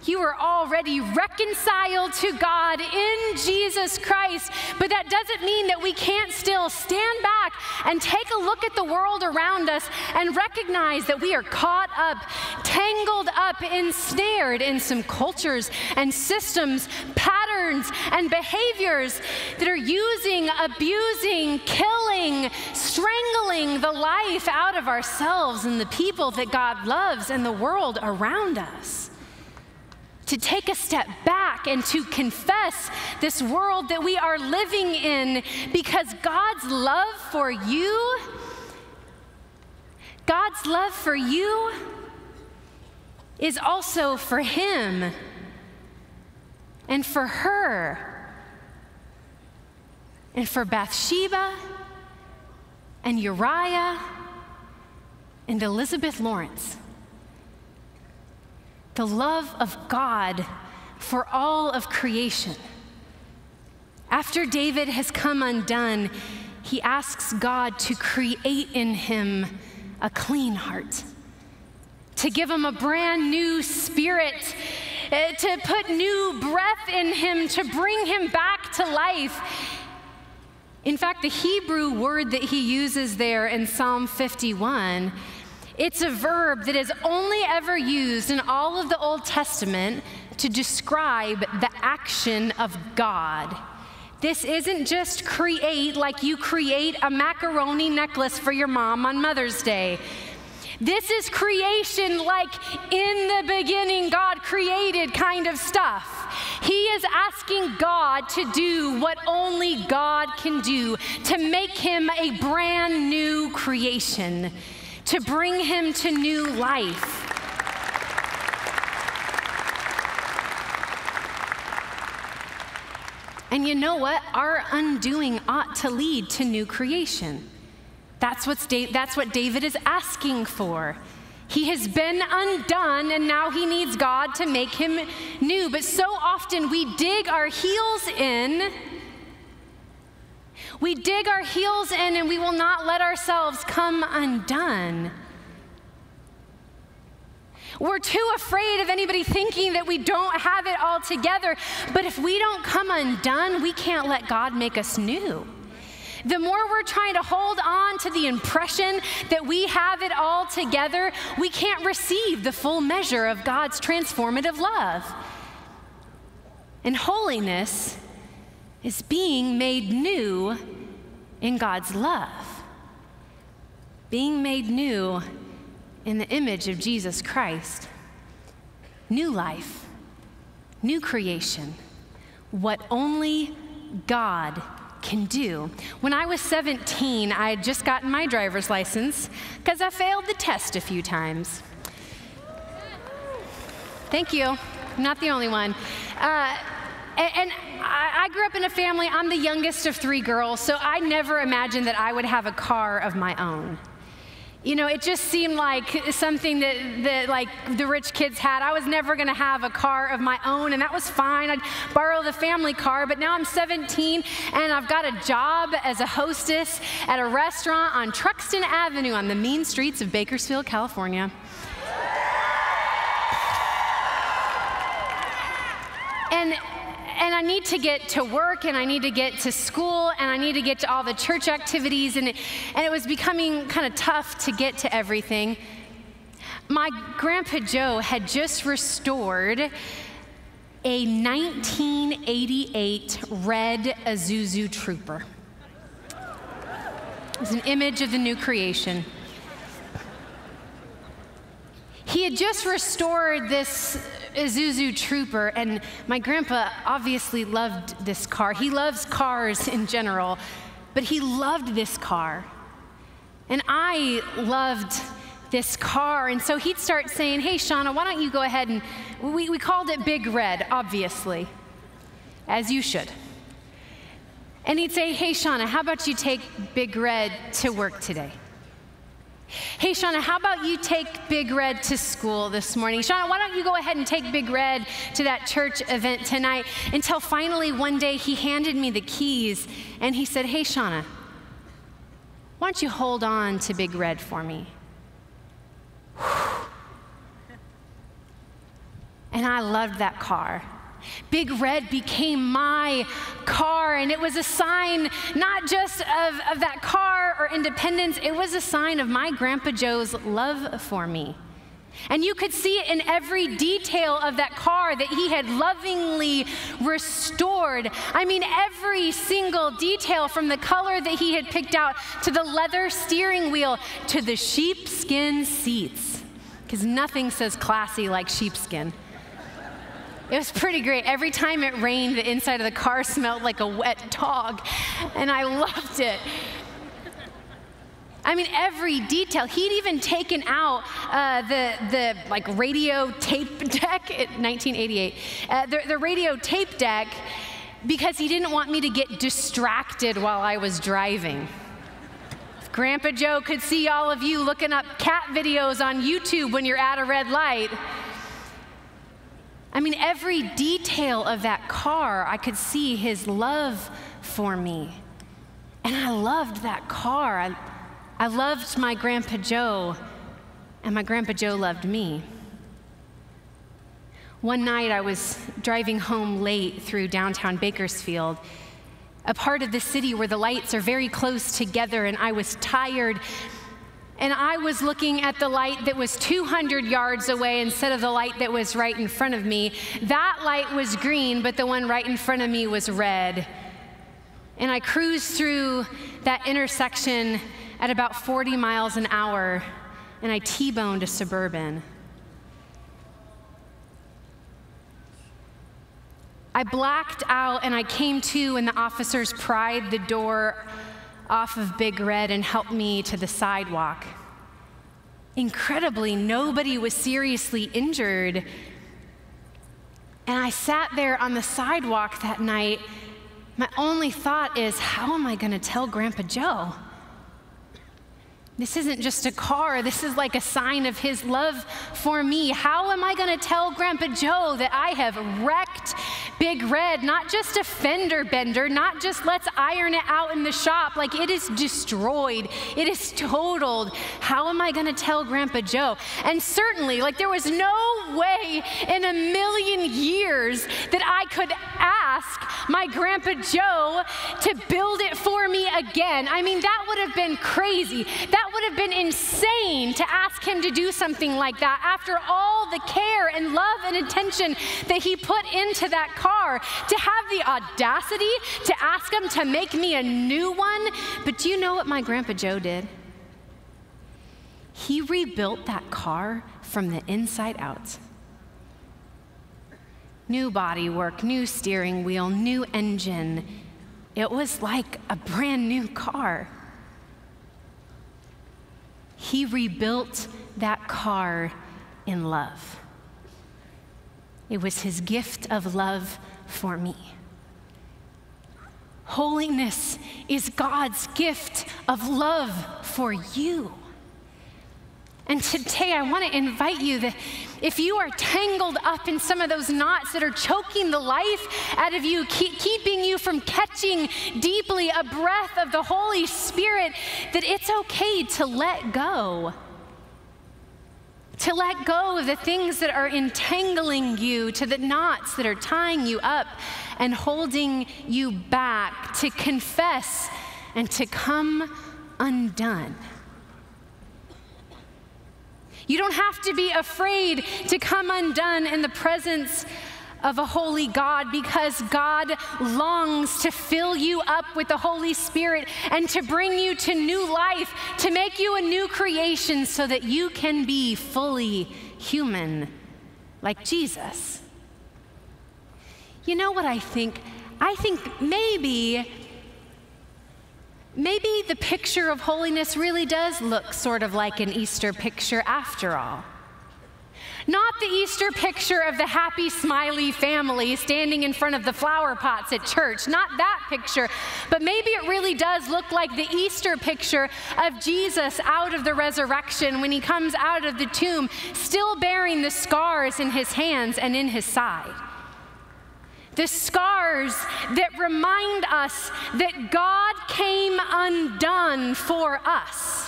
you are already reconciled to God in Jesus Christ. But that doesn't mean that we can't still stand back and take a look at the world around us and recognize that we are caught up, tangled up, ensnared in some cultures and systems, patterns and behaviors that are using, abusing, killing, strangling the life out of ourselves and the people that God loves and the world around us to take a step back and to confess this world that we are living in because God's love for you, God's love for you is also for Him and for her and for Bathsheba and Uriah and Elizabeth Lawrence the love of God for all of creation. After David has come undone, he asks God to create in him a clean heart, to give him a brand new spirit, uh, to put new breath in him, to bring him back to life. In fact, the Hebrew word that he uses there in Psalm 51 it's a verb that is only ever used in all of the Old Testament to describe the action of God. This isn't just create like you create a macaroni necklace for your mom on Mother's Day. This is creation like in the beginning God created kind of stuff. He is asking God to do what only God can do, to make him a brand new creation to bring him to new life. And you know what? Our undoing ought to lead to new creation. That's, what's da- that's what David is asking for. He has been undone and now he needs God to make him new. But so often we dig our heels in we dig our heels in and we will not let ourselves come undone. We're too afraid of anybody thinking that we don't have it all together. But if we don't come undone, we can't let God make us new. The more we're trying to hold on to the impression that we have it all together, we can't receive the full measure of God's transformative love. And holiness is being made new in God's love, being made new in the image of Jesus Christ. New life, new creation, what only God can do. When I was 17, I had just gotten my driver's license because I failed the test a few times. Thank you. Not the only one. Uh, and, and I, I grew up in a family, I'm the youngest of three girls, so I never imagined that I would have a car of my own. You know, it just seemed like something that, that like the rich kids had. I was never going to have a car of my own, and that was fine. I'd borrow the family car, but now I'm 17 and I've got a job as a hostess at a restaurant on Truxtun Avenue on the mean streets of Bakersfield, California. And and I need to get to work and I need to get to school and I need to get to all the church activities and it, and it was becoming kind of tough to get to everything. My grandpa Joe had just restored a 1988 red Isuzu Trooper. It's an image of the new creation. He had just restored this Isuzu Trooper, and my grandpa obviously loved this car. He loves cars in general, but he loved this car. And I loved this car. And so he'd start saying, Hey, Shawna, why don't you go ahead and we, we called it Big Red, obviously, as you should. And he'd say, Hey, Shawna, how about you take Big Red to work today? Hey, Shawna, how about you take Big Red to school this morning? Shawna, why don't you go ahead and take Big Red to that church event tonight? Until finally one day he handed me the keys and he said, Hey, Shawna, why don't you hold on to Big Red for me? [sighs] And I loved that car. Big Red became my car, and it was a sign not just of, of that car or independence, it was a sign of my Grandpa Joe's love for me. And you could see it in every detail of that car that he had lovingly restored. I mean, every single detail from the color that he had picked out to the leather steering wheel to the sheepskin seats. Because nothing says classy like sheepskin. It was pretty great. Every time it rained, the inside of the car smelled like a wet dog, and I loved it. I mean, every detail. He'd even taken out uh, the, the like radio tape [laughs] deck in 1988, uh, the, the radio tape deck because he didn't want me to get distracted while I was driving. Grandpa Joe could see all of you looking up cat videos on YouTube when you're at a red light. I mean, every detail of that car, I could see his love for me. And I loved that car. I, I loved my Grandpa Joe, and my Grandpa Joe loved me. One night I was driving home late through downtown Bakersfield, a part of the city where the lights are very close together, and I was tired and I was looking at the light that was 200 yards away instead of the light that was right in front of me. That light was green, but the one right in front of me was red. And I cruised through that intersection at about 40 miles an hour, and I T boned a suburban. I blacked out and I came to, and the officers pried the door off of Big Red and helped me to the sidewalk. Incredibly, nobody was seriously injured. And I sat there on the sidewalk that night. My only thought is, how am I going to tell Grandpa Joe? This isn't just a car, this is like a sign of his love for me. How am I going to tell Grandpa Joe that I have wrecked Big Red, not just a fender bender, not just let's iron it out in the shop, like it is destroyed, it is totaled. How am I going to tell Grandpa Joe? And certainly, like there was no way in a million years that I could ask my Grandpa Joe to build it for me again. I mean, that would have been crazy. That that would have been insane to ask him to do something like that after all the care and love and attention that he put into that car. To have the audacity to ask him to make me a new one. But do you know what my Grandpa Joe did? He rebuilt that car from the inside out. New bodywork, new steering wheel, new engine. It was like a brand new car. He rebuilt that car in love. It was his gift of love for me. Holiness is God's gift of love for you. And today I want to invite you that if you are tangled up in some of those knots that are choking the life out of you, keep, keeping you from catching deeply a breath of the Holy Spirit, that it's okay to let go. To let go of the things that are entangling you, to the knots that are tying you up and holding you back, to confess and to come undone. You don't have to be afraid to come undone in the presence of a holy God because God longs to fill you up with the Holy Spirit and to bring you to new life, to make you a new creation so that you can be fully human like Jesus. You know what I think? I think maybe maybe the picture of holiness really does look sort of like an Easter picture after all. Not the Easter picture of the happy, smiley family standing in front of the flower pots at church. Not that picture. But maybe it really does look like the Easter picture of Jesus out of the resurrection when he comes out of the tomb, still bearing the scars in his hands and in his side the scars that remind us that God came undone for us.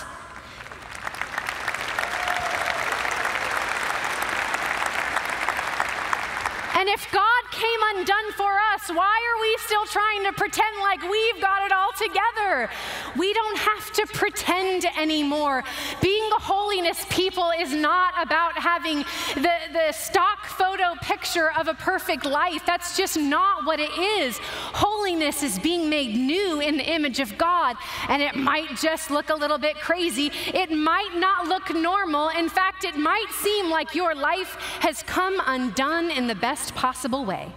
And if God came undone for us, why are we still trying to pretend like we've got it all together? We don't have to pretend anymore. Being a holiness people is not about having the, the stock photo picture of a perfect life. That's just not what it is. Holiness is being made new in the image of God, and it might just look a little bit crazy. It might not look normal. In fact, it might seem like your life has come undone in the best possible way.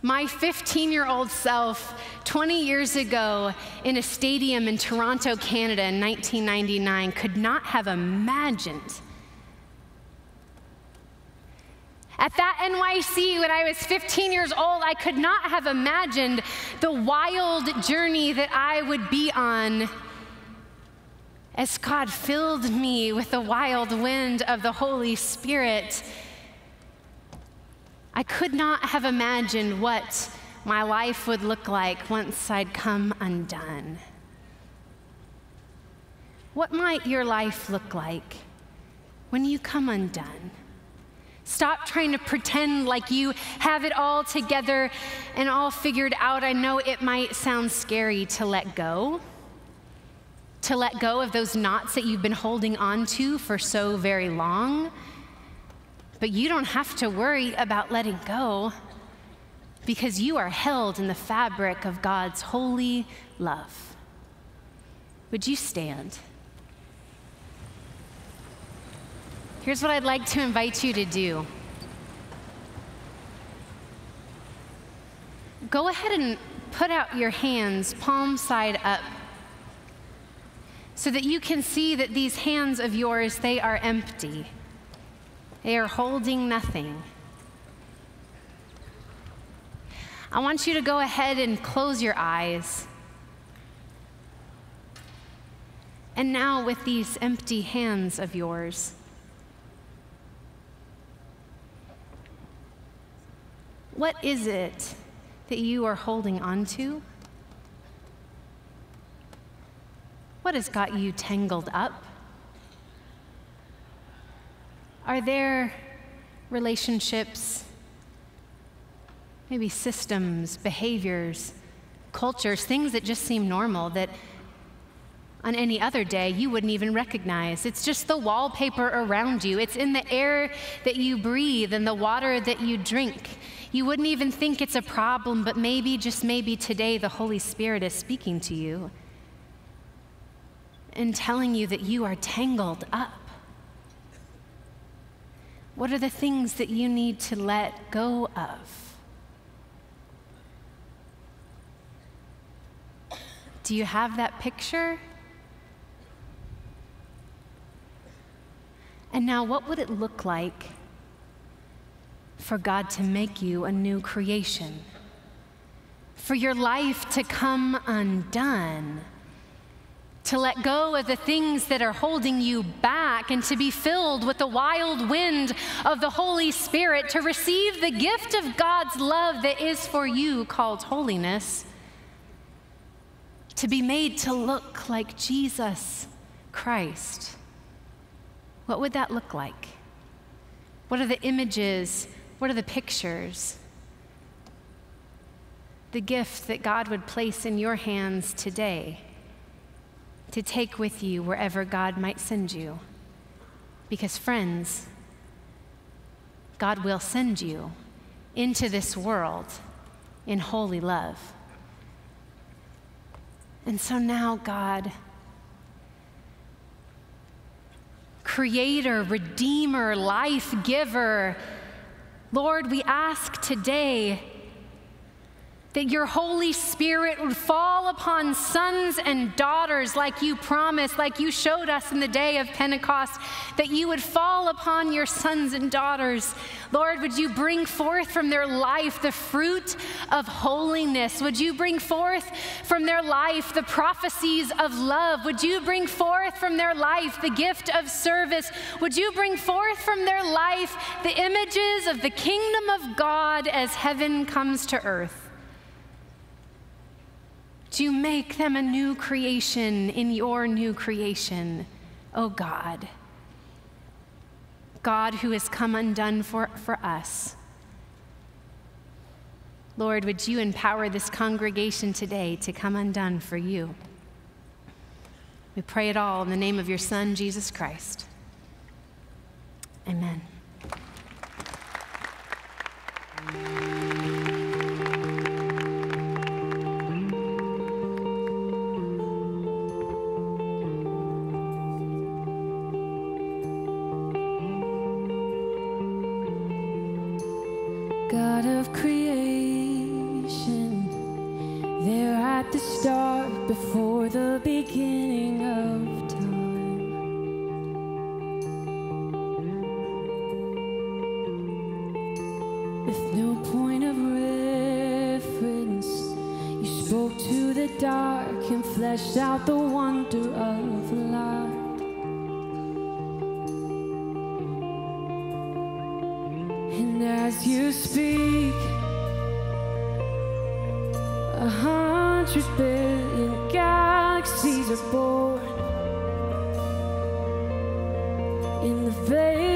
My 15 year old self, 20 years ago, in a stadium in Toronto, Canada in 1999, could not have imagined. At that NYC, when I was 15 years old, I could not have imagined the wild journey that I would be on as God filled me with the wild wind of the Holy Spirit I could not have imagined what my life would look like once I'd come undone. What might your life look like when you come undone? Stop trying to pretend like you have it all together and all figured out. I know it might sound scary to let go, to let go of those knots that you've been holding on to for so very long. But you don't have to worry about letting go because you are held in the fabric of God's holy love. Would you stand? Here's what I'd like to invite you to do. Go ahead and put out your hands, palm side up, so that you can see that these hands of yours, they are empty. They are holding nothing. I want you to go ahead and close your eyes. And now, with these empty hands of yours, what is it that you are holding on to? What has got you tangled up? Are there relationships, maybe systems, behaviors, cultures, things that just seem normal that on any other day you wouldn't even recognize? It's just the wallpaper around you, it's in the air that you breathe and the water that you drink. You wouldn't even think it's a problem, but maybe, just maybe today, the Holy Spirit is speaking to you and telling you that you are tangled up. What are the things that you need to let go of? Do you have that picture? And now, what would it look like for God to make you a new creation? For your life to come undone? To let go of the things that are holding you back and to be filled with the wild wind of the Holy Spirit, to receive the gift of God's love that is for you called holiness, to be made to look like Jesus Christ. What would that look like? What are the images? What are the pictures? The gift that God would place in your hands today to take with you wherever God might send you. Because, friends, God will send you into this world in holy love. And so now, God, creator, redeemer, life giver, Lord, we ask today that your Holy Spirit would fall upon sons and daughters like you promised, like you showed us in the day of Pentecost, that you would fall upon your sons and daughters. Lord, would you bring forth from their life the fruit of holiness? Would you bring forth from their life the prophecies of love? Would you bring forth from their life the gift of service? Would you bring forth from their life the images of the kingdom of God as heaven comes to earth? To make them a new creation in your new creation, oh God. God who has come undone for, for us. Lord, would you empower this congregation today to come undone for you? We pray it all in the name of your Son, Jesus Christ. Amen. Spoke to the dark and fleshed out the wonder of light. And as you speak, a hundred billion galaxies are born in the vapor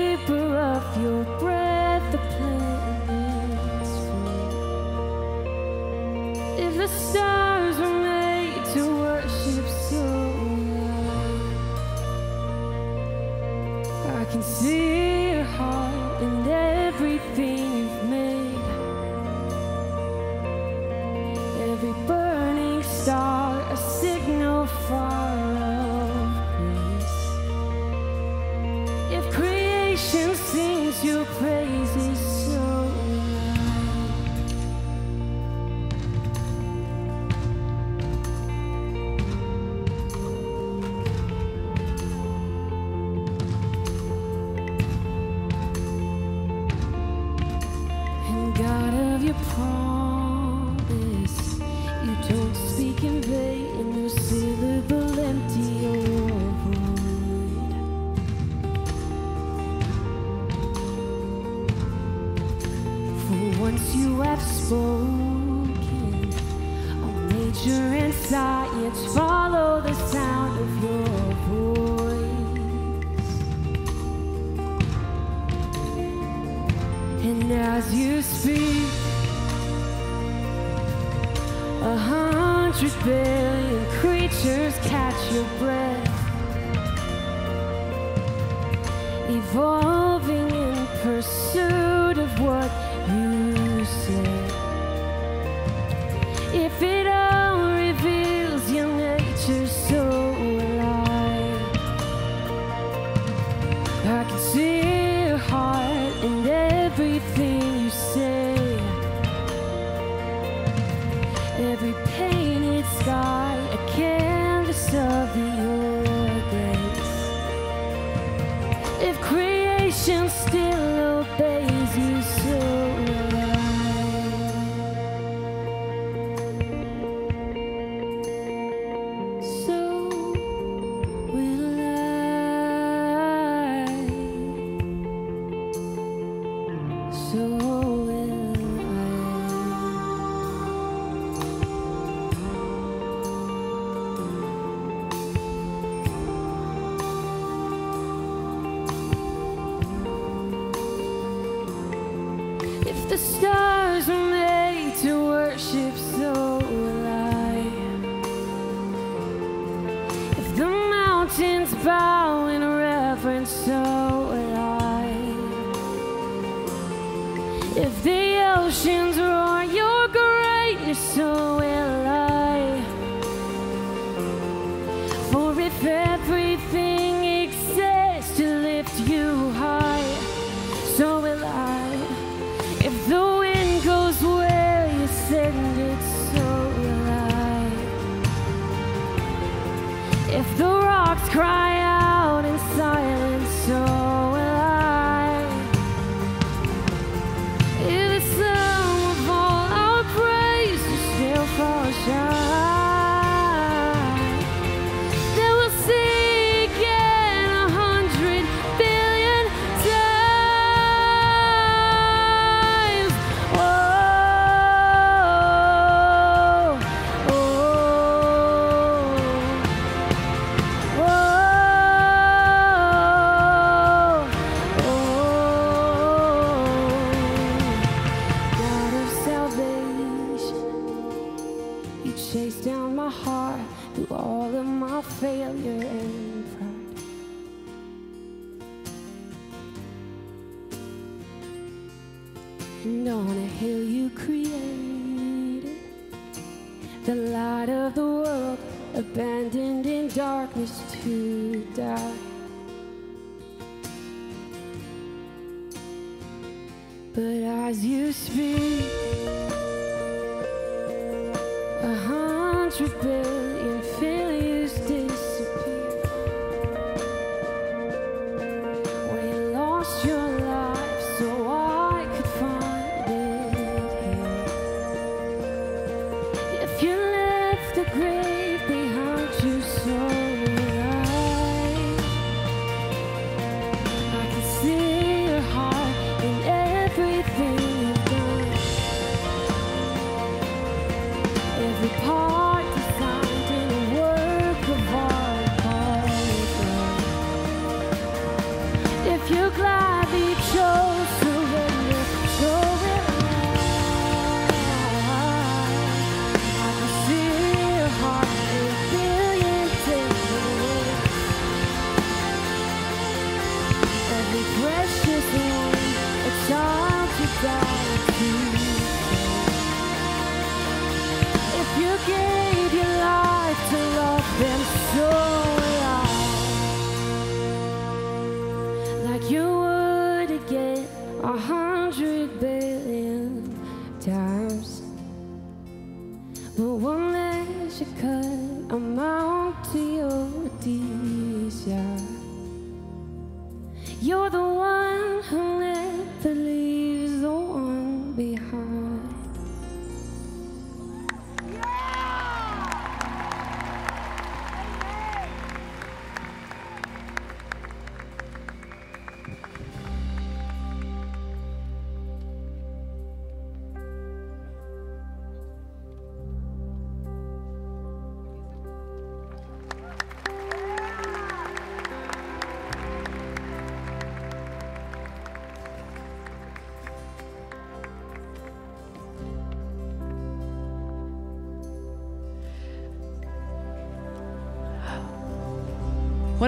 reverence, so will I. If the oceans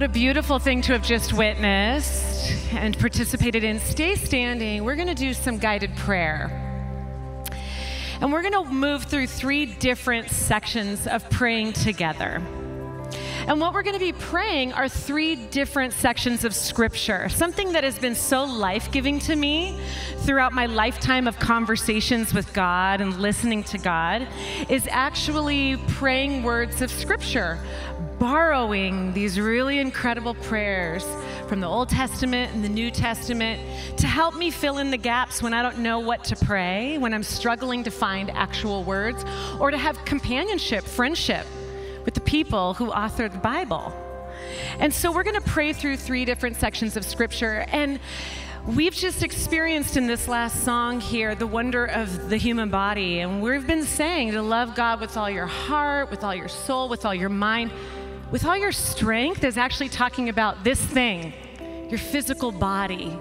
What a beautiful thing to have just witnessed and participated in. Stay standing. We're going to do some guided prayer. And we're going to move through three different sections of praying together. And what we're going to be praying are three different sections of scripture. Something that has been so life giving to me throughout my lifetime of conversations with God and listening to God is actually praying words of scripture, borrowing these really incredible prayers from the Old Testament and the New Testament to help me fill in the gaps when I don't know what to pray, when I'm struggling to find actual words, or to have companionship, friendship with the people who authored the Bible. And so we're going to pray through three different sections of scripture. And We've just experienced in this last song here the wonder of the human body, and we've been saying to love God with all your heart, with all your soul, with all your mind, with all your strength is actually talking about this thing, your physical body.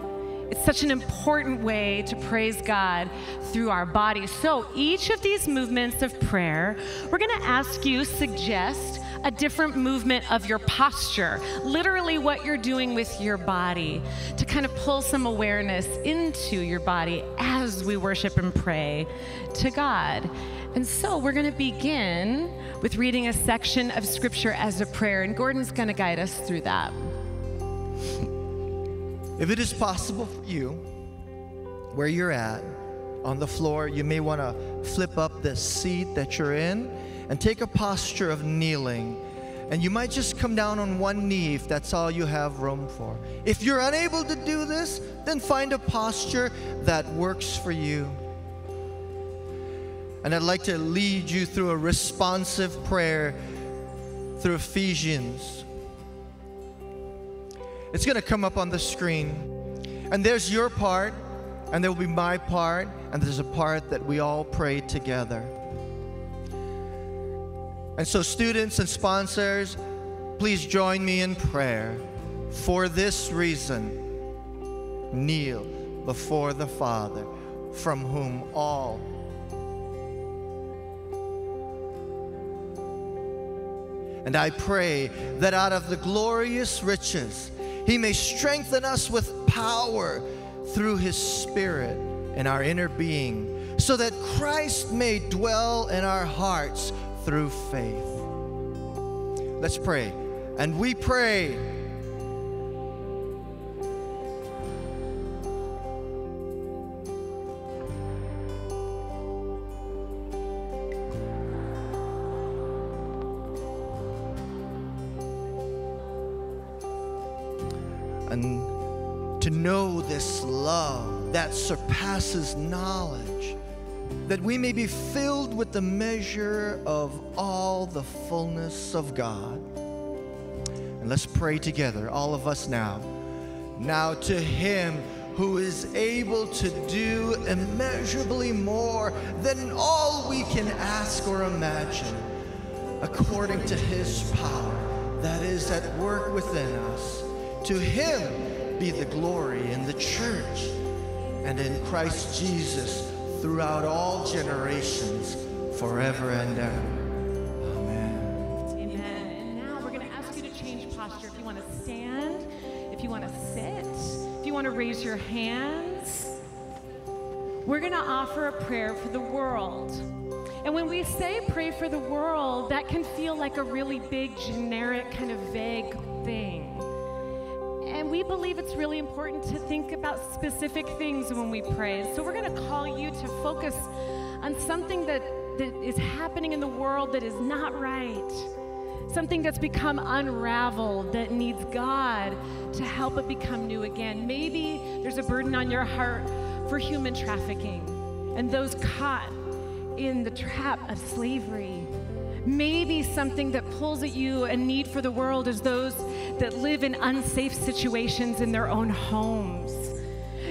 It's such an important way to praise God through our bodies. So, each of these movements of prayer, we're going to ask you suggest a different movement of your posture, literally what you're doing with your body, to kind of pull some awareness into your body as we worship and pray to God. And so we're going to begin with reading a section of scripture as a prayer, and Gordon's going to guide us through that. If it is possible for you, where you're at, on the floor, you may want to flip up the seat that you're in and take a posture of kneeling. And you might just come down on one knee if that's all you have room for. If you're unable to do this, then find a posture that works for you. And I'd like to lead you through a responsive prayer through Ephesians. It's going to come up on the screen. And there's your part, and there will be my part, and there's a part that we all pray together. And so, students and sponsors, please join me in prayer. For this reason, kneel before the Father, from whom all And I pray that out of the glorious riches, He may strengthen us with power through His Spirit in our inner being, so that Christ may dwell in our hearts through faith. Let's pray. And we pray. Surpasses knowledge that we may be filled with the measure of all the fullness of God. And let's pray together, all of us now. Now to Him who is able to do immeasurably more than all we can ask or imagine, according to His power that is at work within us. To Him be the glory in the church and in Christ Jesus throughout all generations, forever and ever. Amen. Amen. And now we're going to ask you to change posture. If you want to stand, if you want to sit, if you want to raise your hands, we're going to offer a prayer for the world. And when we say pray for the world, that can feel like a really big, generic, kind of vague thing. We believe it's really important to think about specific things when we pray. So we're going to call you to focus on something that, that is happening in the world that is not right. Something that's become unraveled that needs God to help it become new again. Maybe there's a burden on your heart for human trafficking and those caught in the trap of slavery. Maybe something that pulls at you a need for the world is those that live in unsafe situations in their own homes.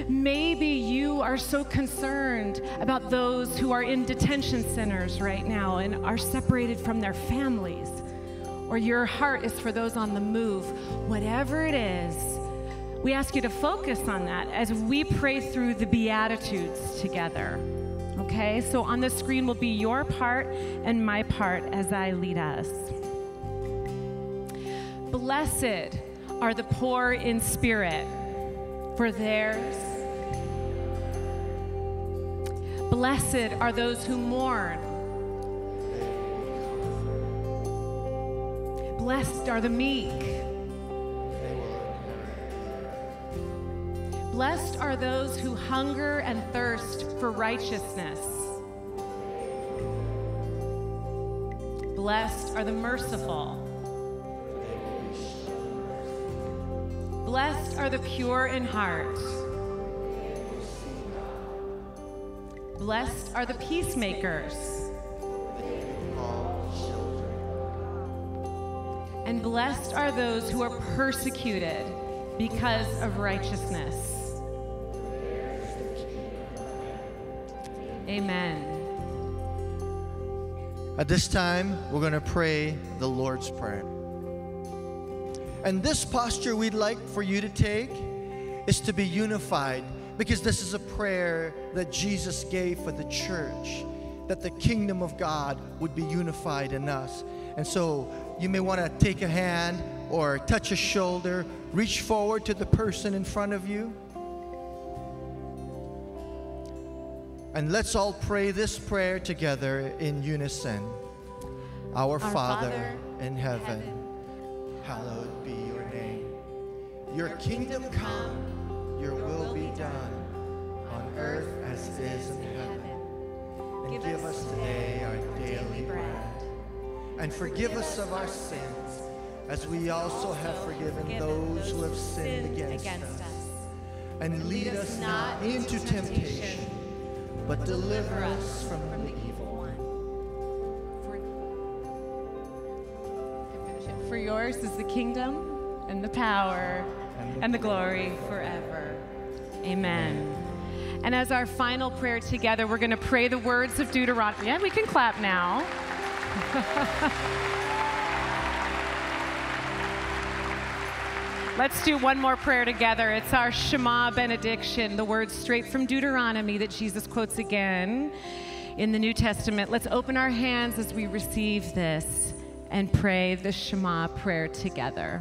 Maybe you are so concerned about those who are in detention centers right now and are separated from their families, or your heart is for those on the move. Whatever it is, we ask you to focus on that as we pray through the Beatitudes together. Okay, so on the screen will be your part and my part as I lead us. Blessed are the poor in spirit, for theirs. Blessed are those who mourn. Blessed are the meek. Blessed are those who hunger and thirst for righteousness. Blessed are the merciful. Blessed are the pure in heart. Blessed are the peacemakers. And blessed are those who are persecuted because of righteousness. Amen. At this time, we're going to pray the Lord's Prayer. And this posture we'd like for you to take is to be unified because this is a prayer that Jesus gave for the church, that the kingdom of God would be unified in us. And so you may want to take a hand or touch a shoulder, reach forward to the person in front of you. And let's all pray this prayer together in unison. Our, Our Father, Father in heaven, hallowed be your name. Your kingdom come, your will be done, on earth as it is in heaven. And give us today our daily bread. And forgive us of our sins, as we also have forgiven those who have sinned against us. And lead us not into temptation, but deliver us from the evil one. For yours is the kingdom and the power and the glory forever. Amen. And as our final prayer together, we're going to pray the words of Deuteronomy. Yeah, we can clap now. [laughs] Let's do one more prayer together. It's our Shema benediction, the words straight from Deuteronomy that Jesus quotes again in the New Testament. Let's open our hands as we receive this and pray the Shema prayer together.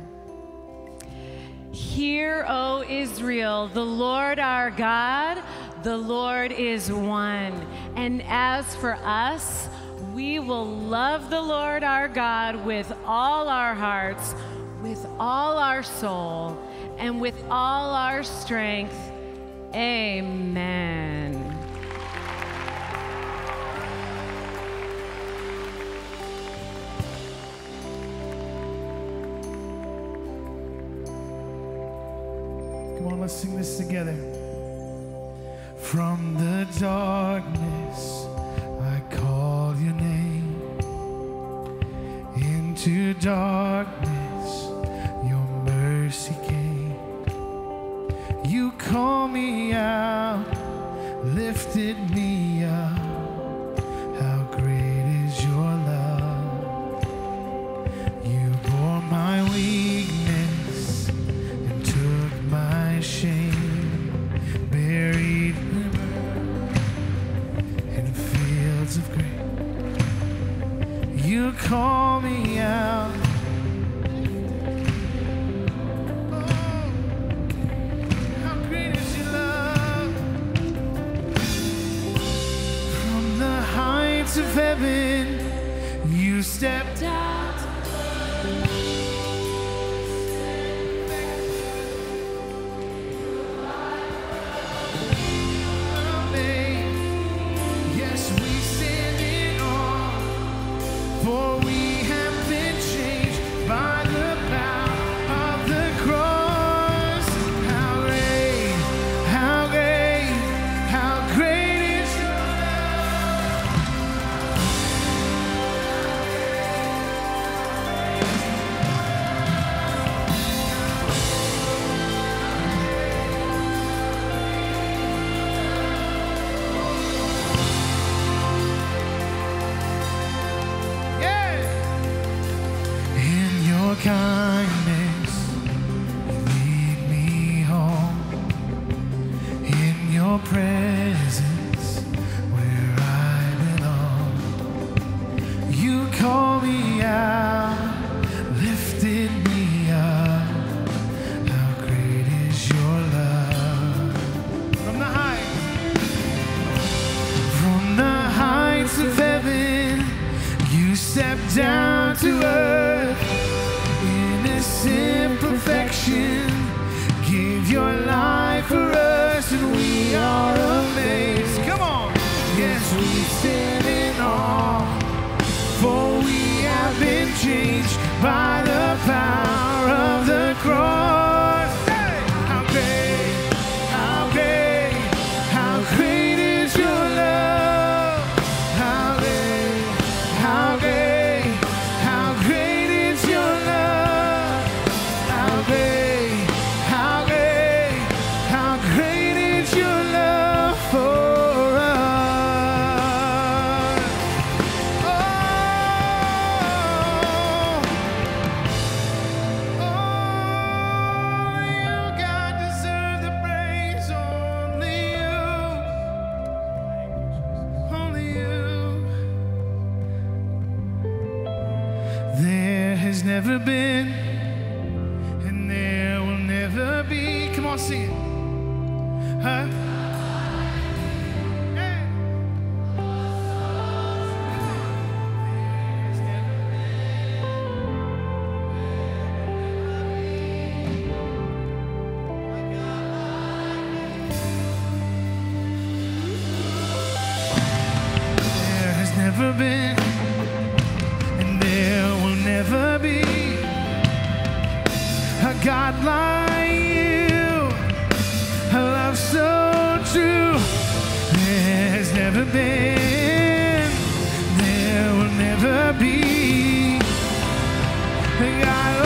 Hear, O Israel, the Lord our God, the Lord is one. And as for us, we will love the Lord our God with all our hearts, with all our soul, and with all our strength. Amen. Come on, let's sing this together. From the darkness, I call your name. Into darkness, mercy. You call me out, lifted me up. How great is your love? You bore my weakness and took my shame, buried in fields of grain. You call me out. A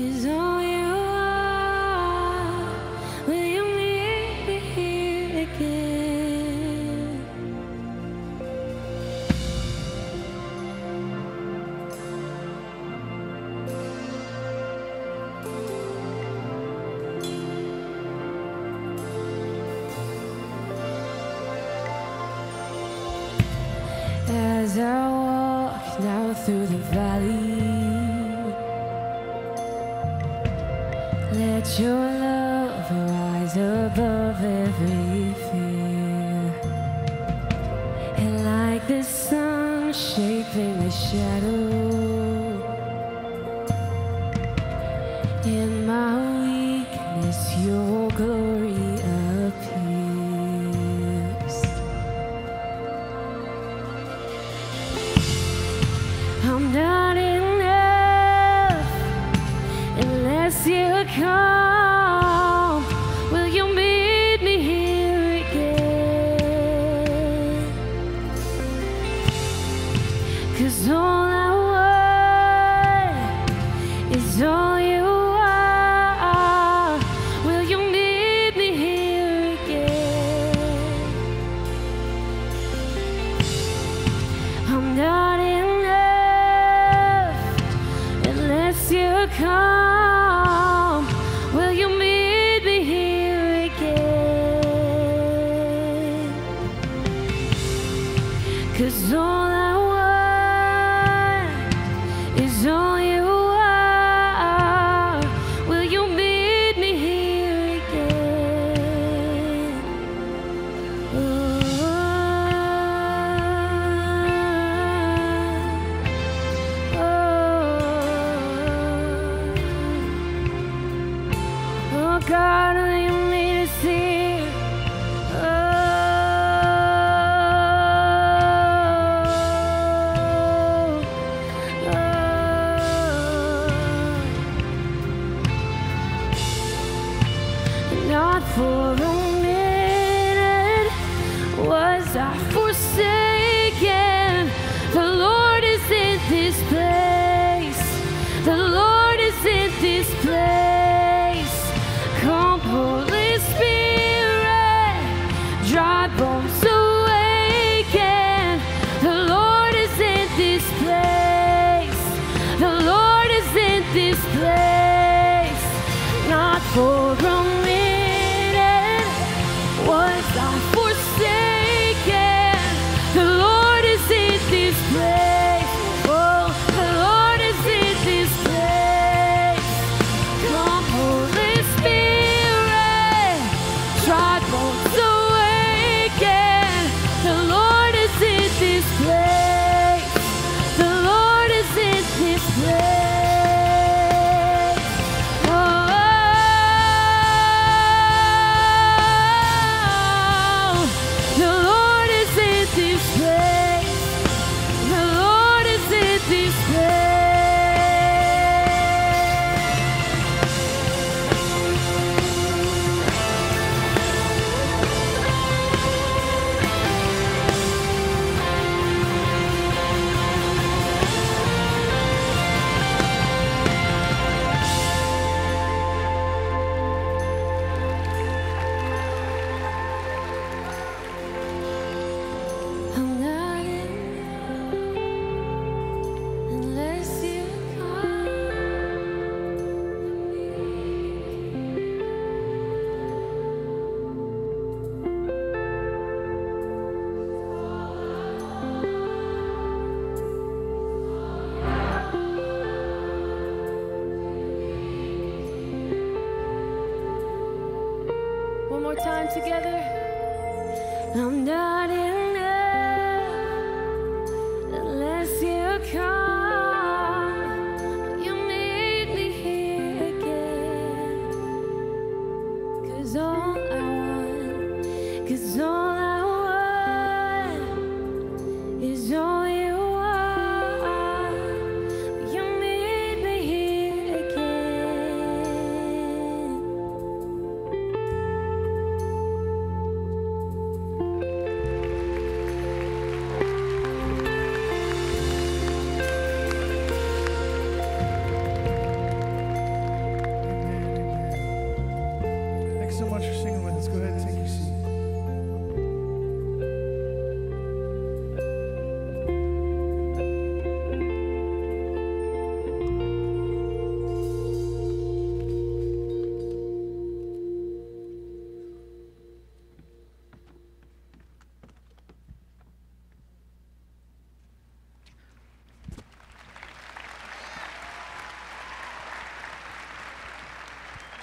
is all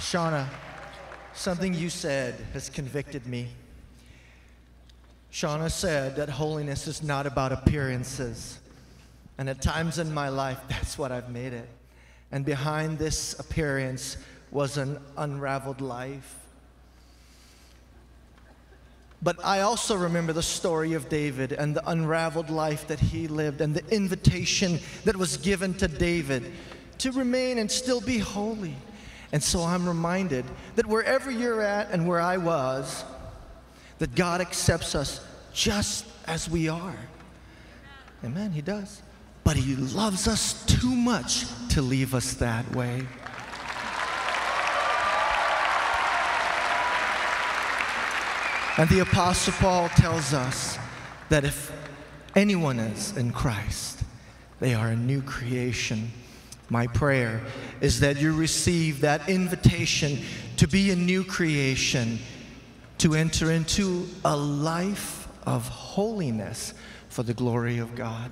Shawna, something you said has convicted me. Shawna said that holiness is not about appearances. And at times in my life, [laughs] that's what I've made it. And behind this appearance was an unraveled life. But I also remember the story of David and the unraveled life that he lived and the invitation that was given to David to remain and still be holy. And so I'm reminded that wherever you're at and where I was, that God accepts us just as we are. Amen, He does. But He loves us too much to leave us that way. And the Apostle Paul tells us that if anyone is in Christ, they are a new creation. My prayer is that you receive that invitation to be a new creation, to enter into a life of holiness for the glory of God.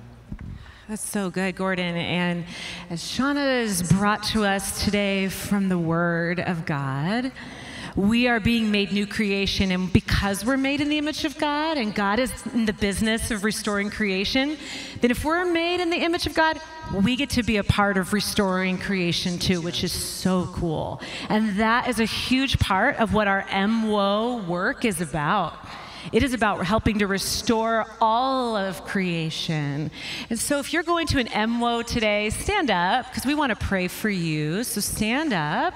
That's so good, Gordon. And as Shawna has brought to us today from the Word of God, we are being made new creation. And because we're made in the image of God and God is in the business of restoring creation, then if we're made in the image of God, we get to be a part of restoring creation too, which is so cool. And that is a huge part of what our MWO work is about. It is about helping to restore all of creation. And so if you're going to an MWO today, stand up because we want to pray for you. So stand up.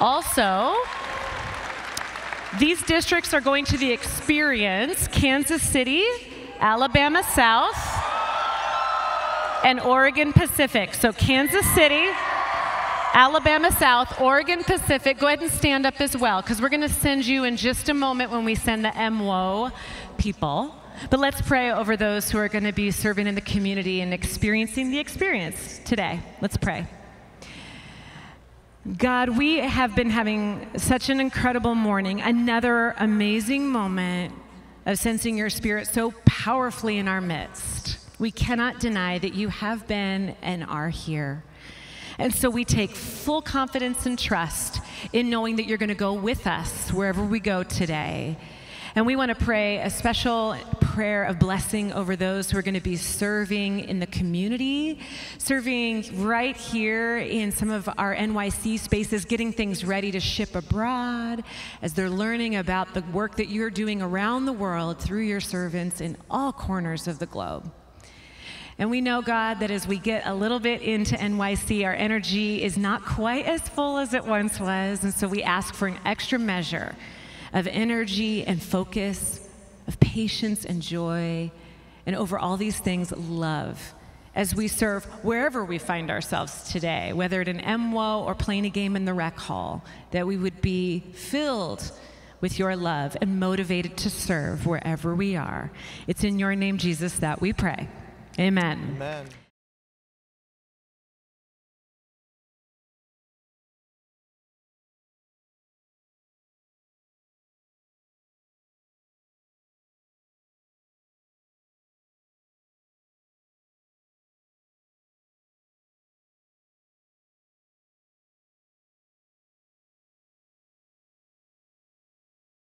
Also, these districts are going to the experience Kansas City, Alabama South, and Oregon Pacific. So, Kansas City, Alabama South, Oregon Pacific. Go ahead and stand up as well, because we're going to send you in just a moment when we send the MWO people. But let's pray over those who are going to be serving in the community and experiencing the experience today. Let's pray. God, we have been having such an incredible morning, another amazing moment of sensing your spirit so powerfully in our midst. We cannot deny that you have been and are here. And so we take full confidence and trust in knowing that you're going to go with us wherever we go today. And we want to pray a special prayer of blessing over those who are going to be serving in the community, serving right here in some of our NYC spaces, getting things ready to ship abroad as they're learning about the work that you're doing around the world through your servants in all corners of the globe. And we know, God, that as we get a little bit into NYC, our energy is not quite as full as it once was. And so we ask for an extra measure of energy and focus, of patience and joy, and over all these things, love. As we serve wherever we find ourselves today, whether at an MWO or playing a game in the rec hall, that we would be filled with your love and motivated to serve wherever we are. It's in your name, Jesus, that we pray. Amen. Amen.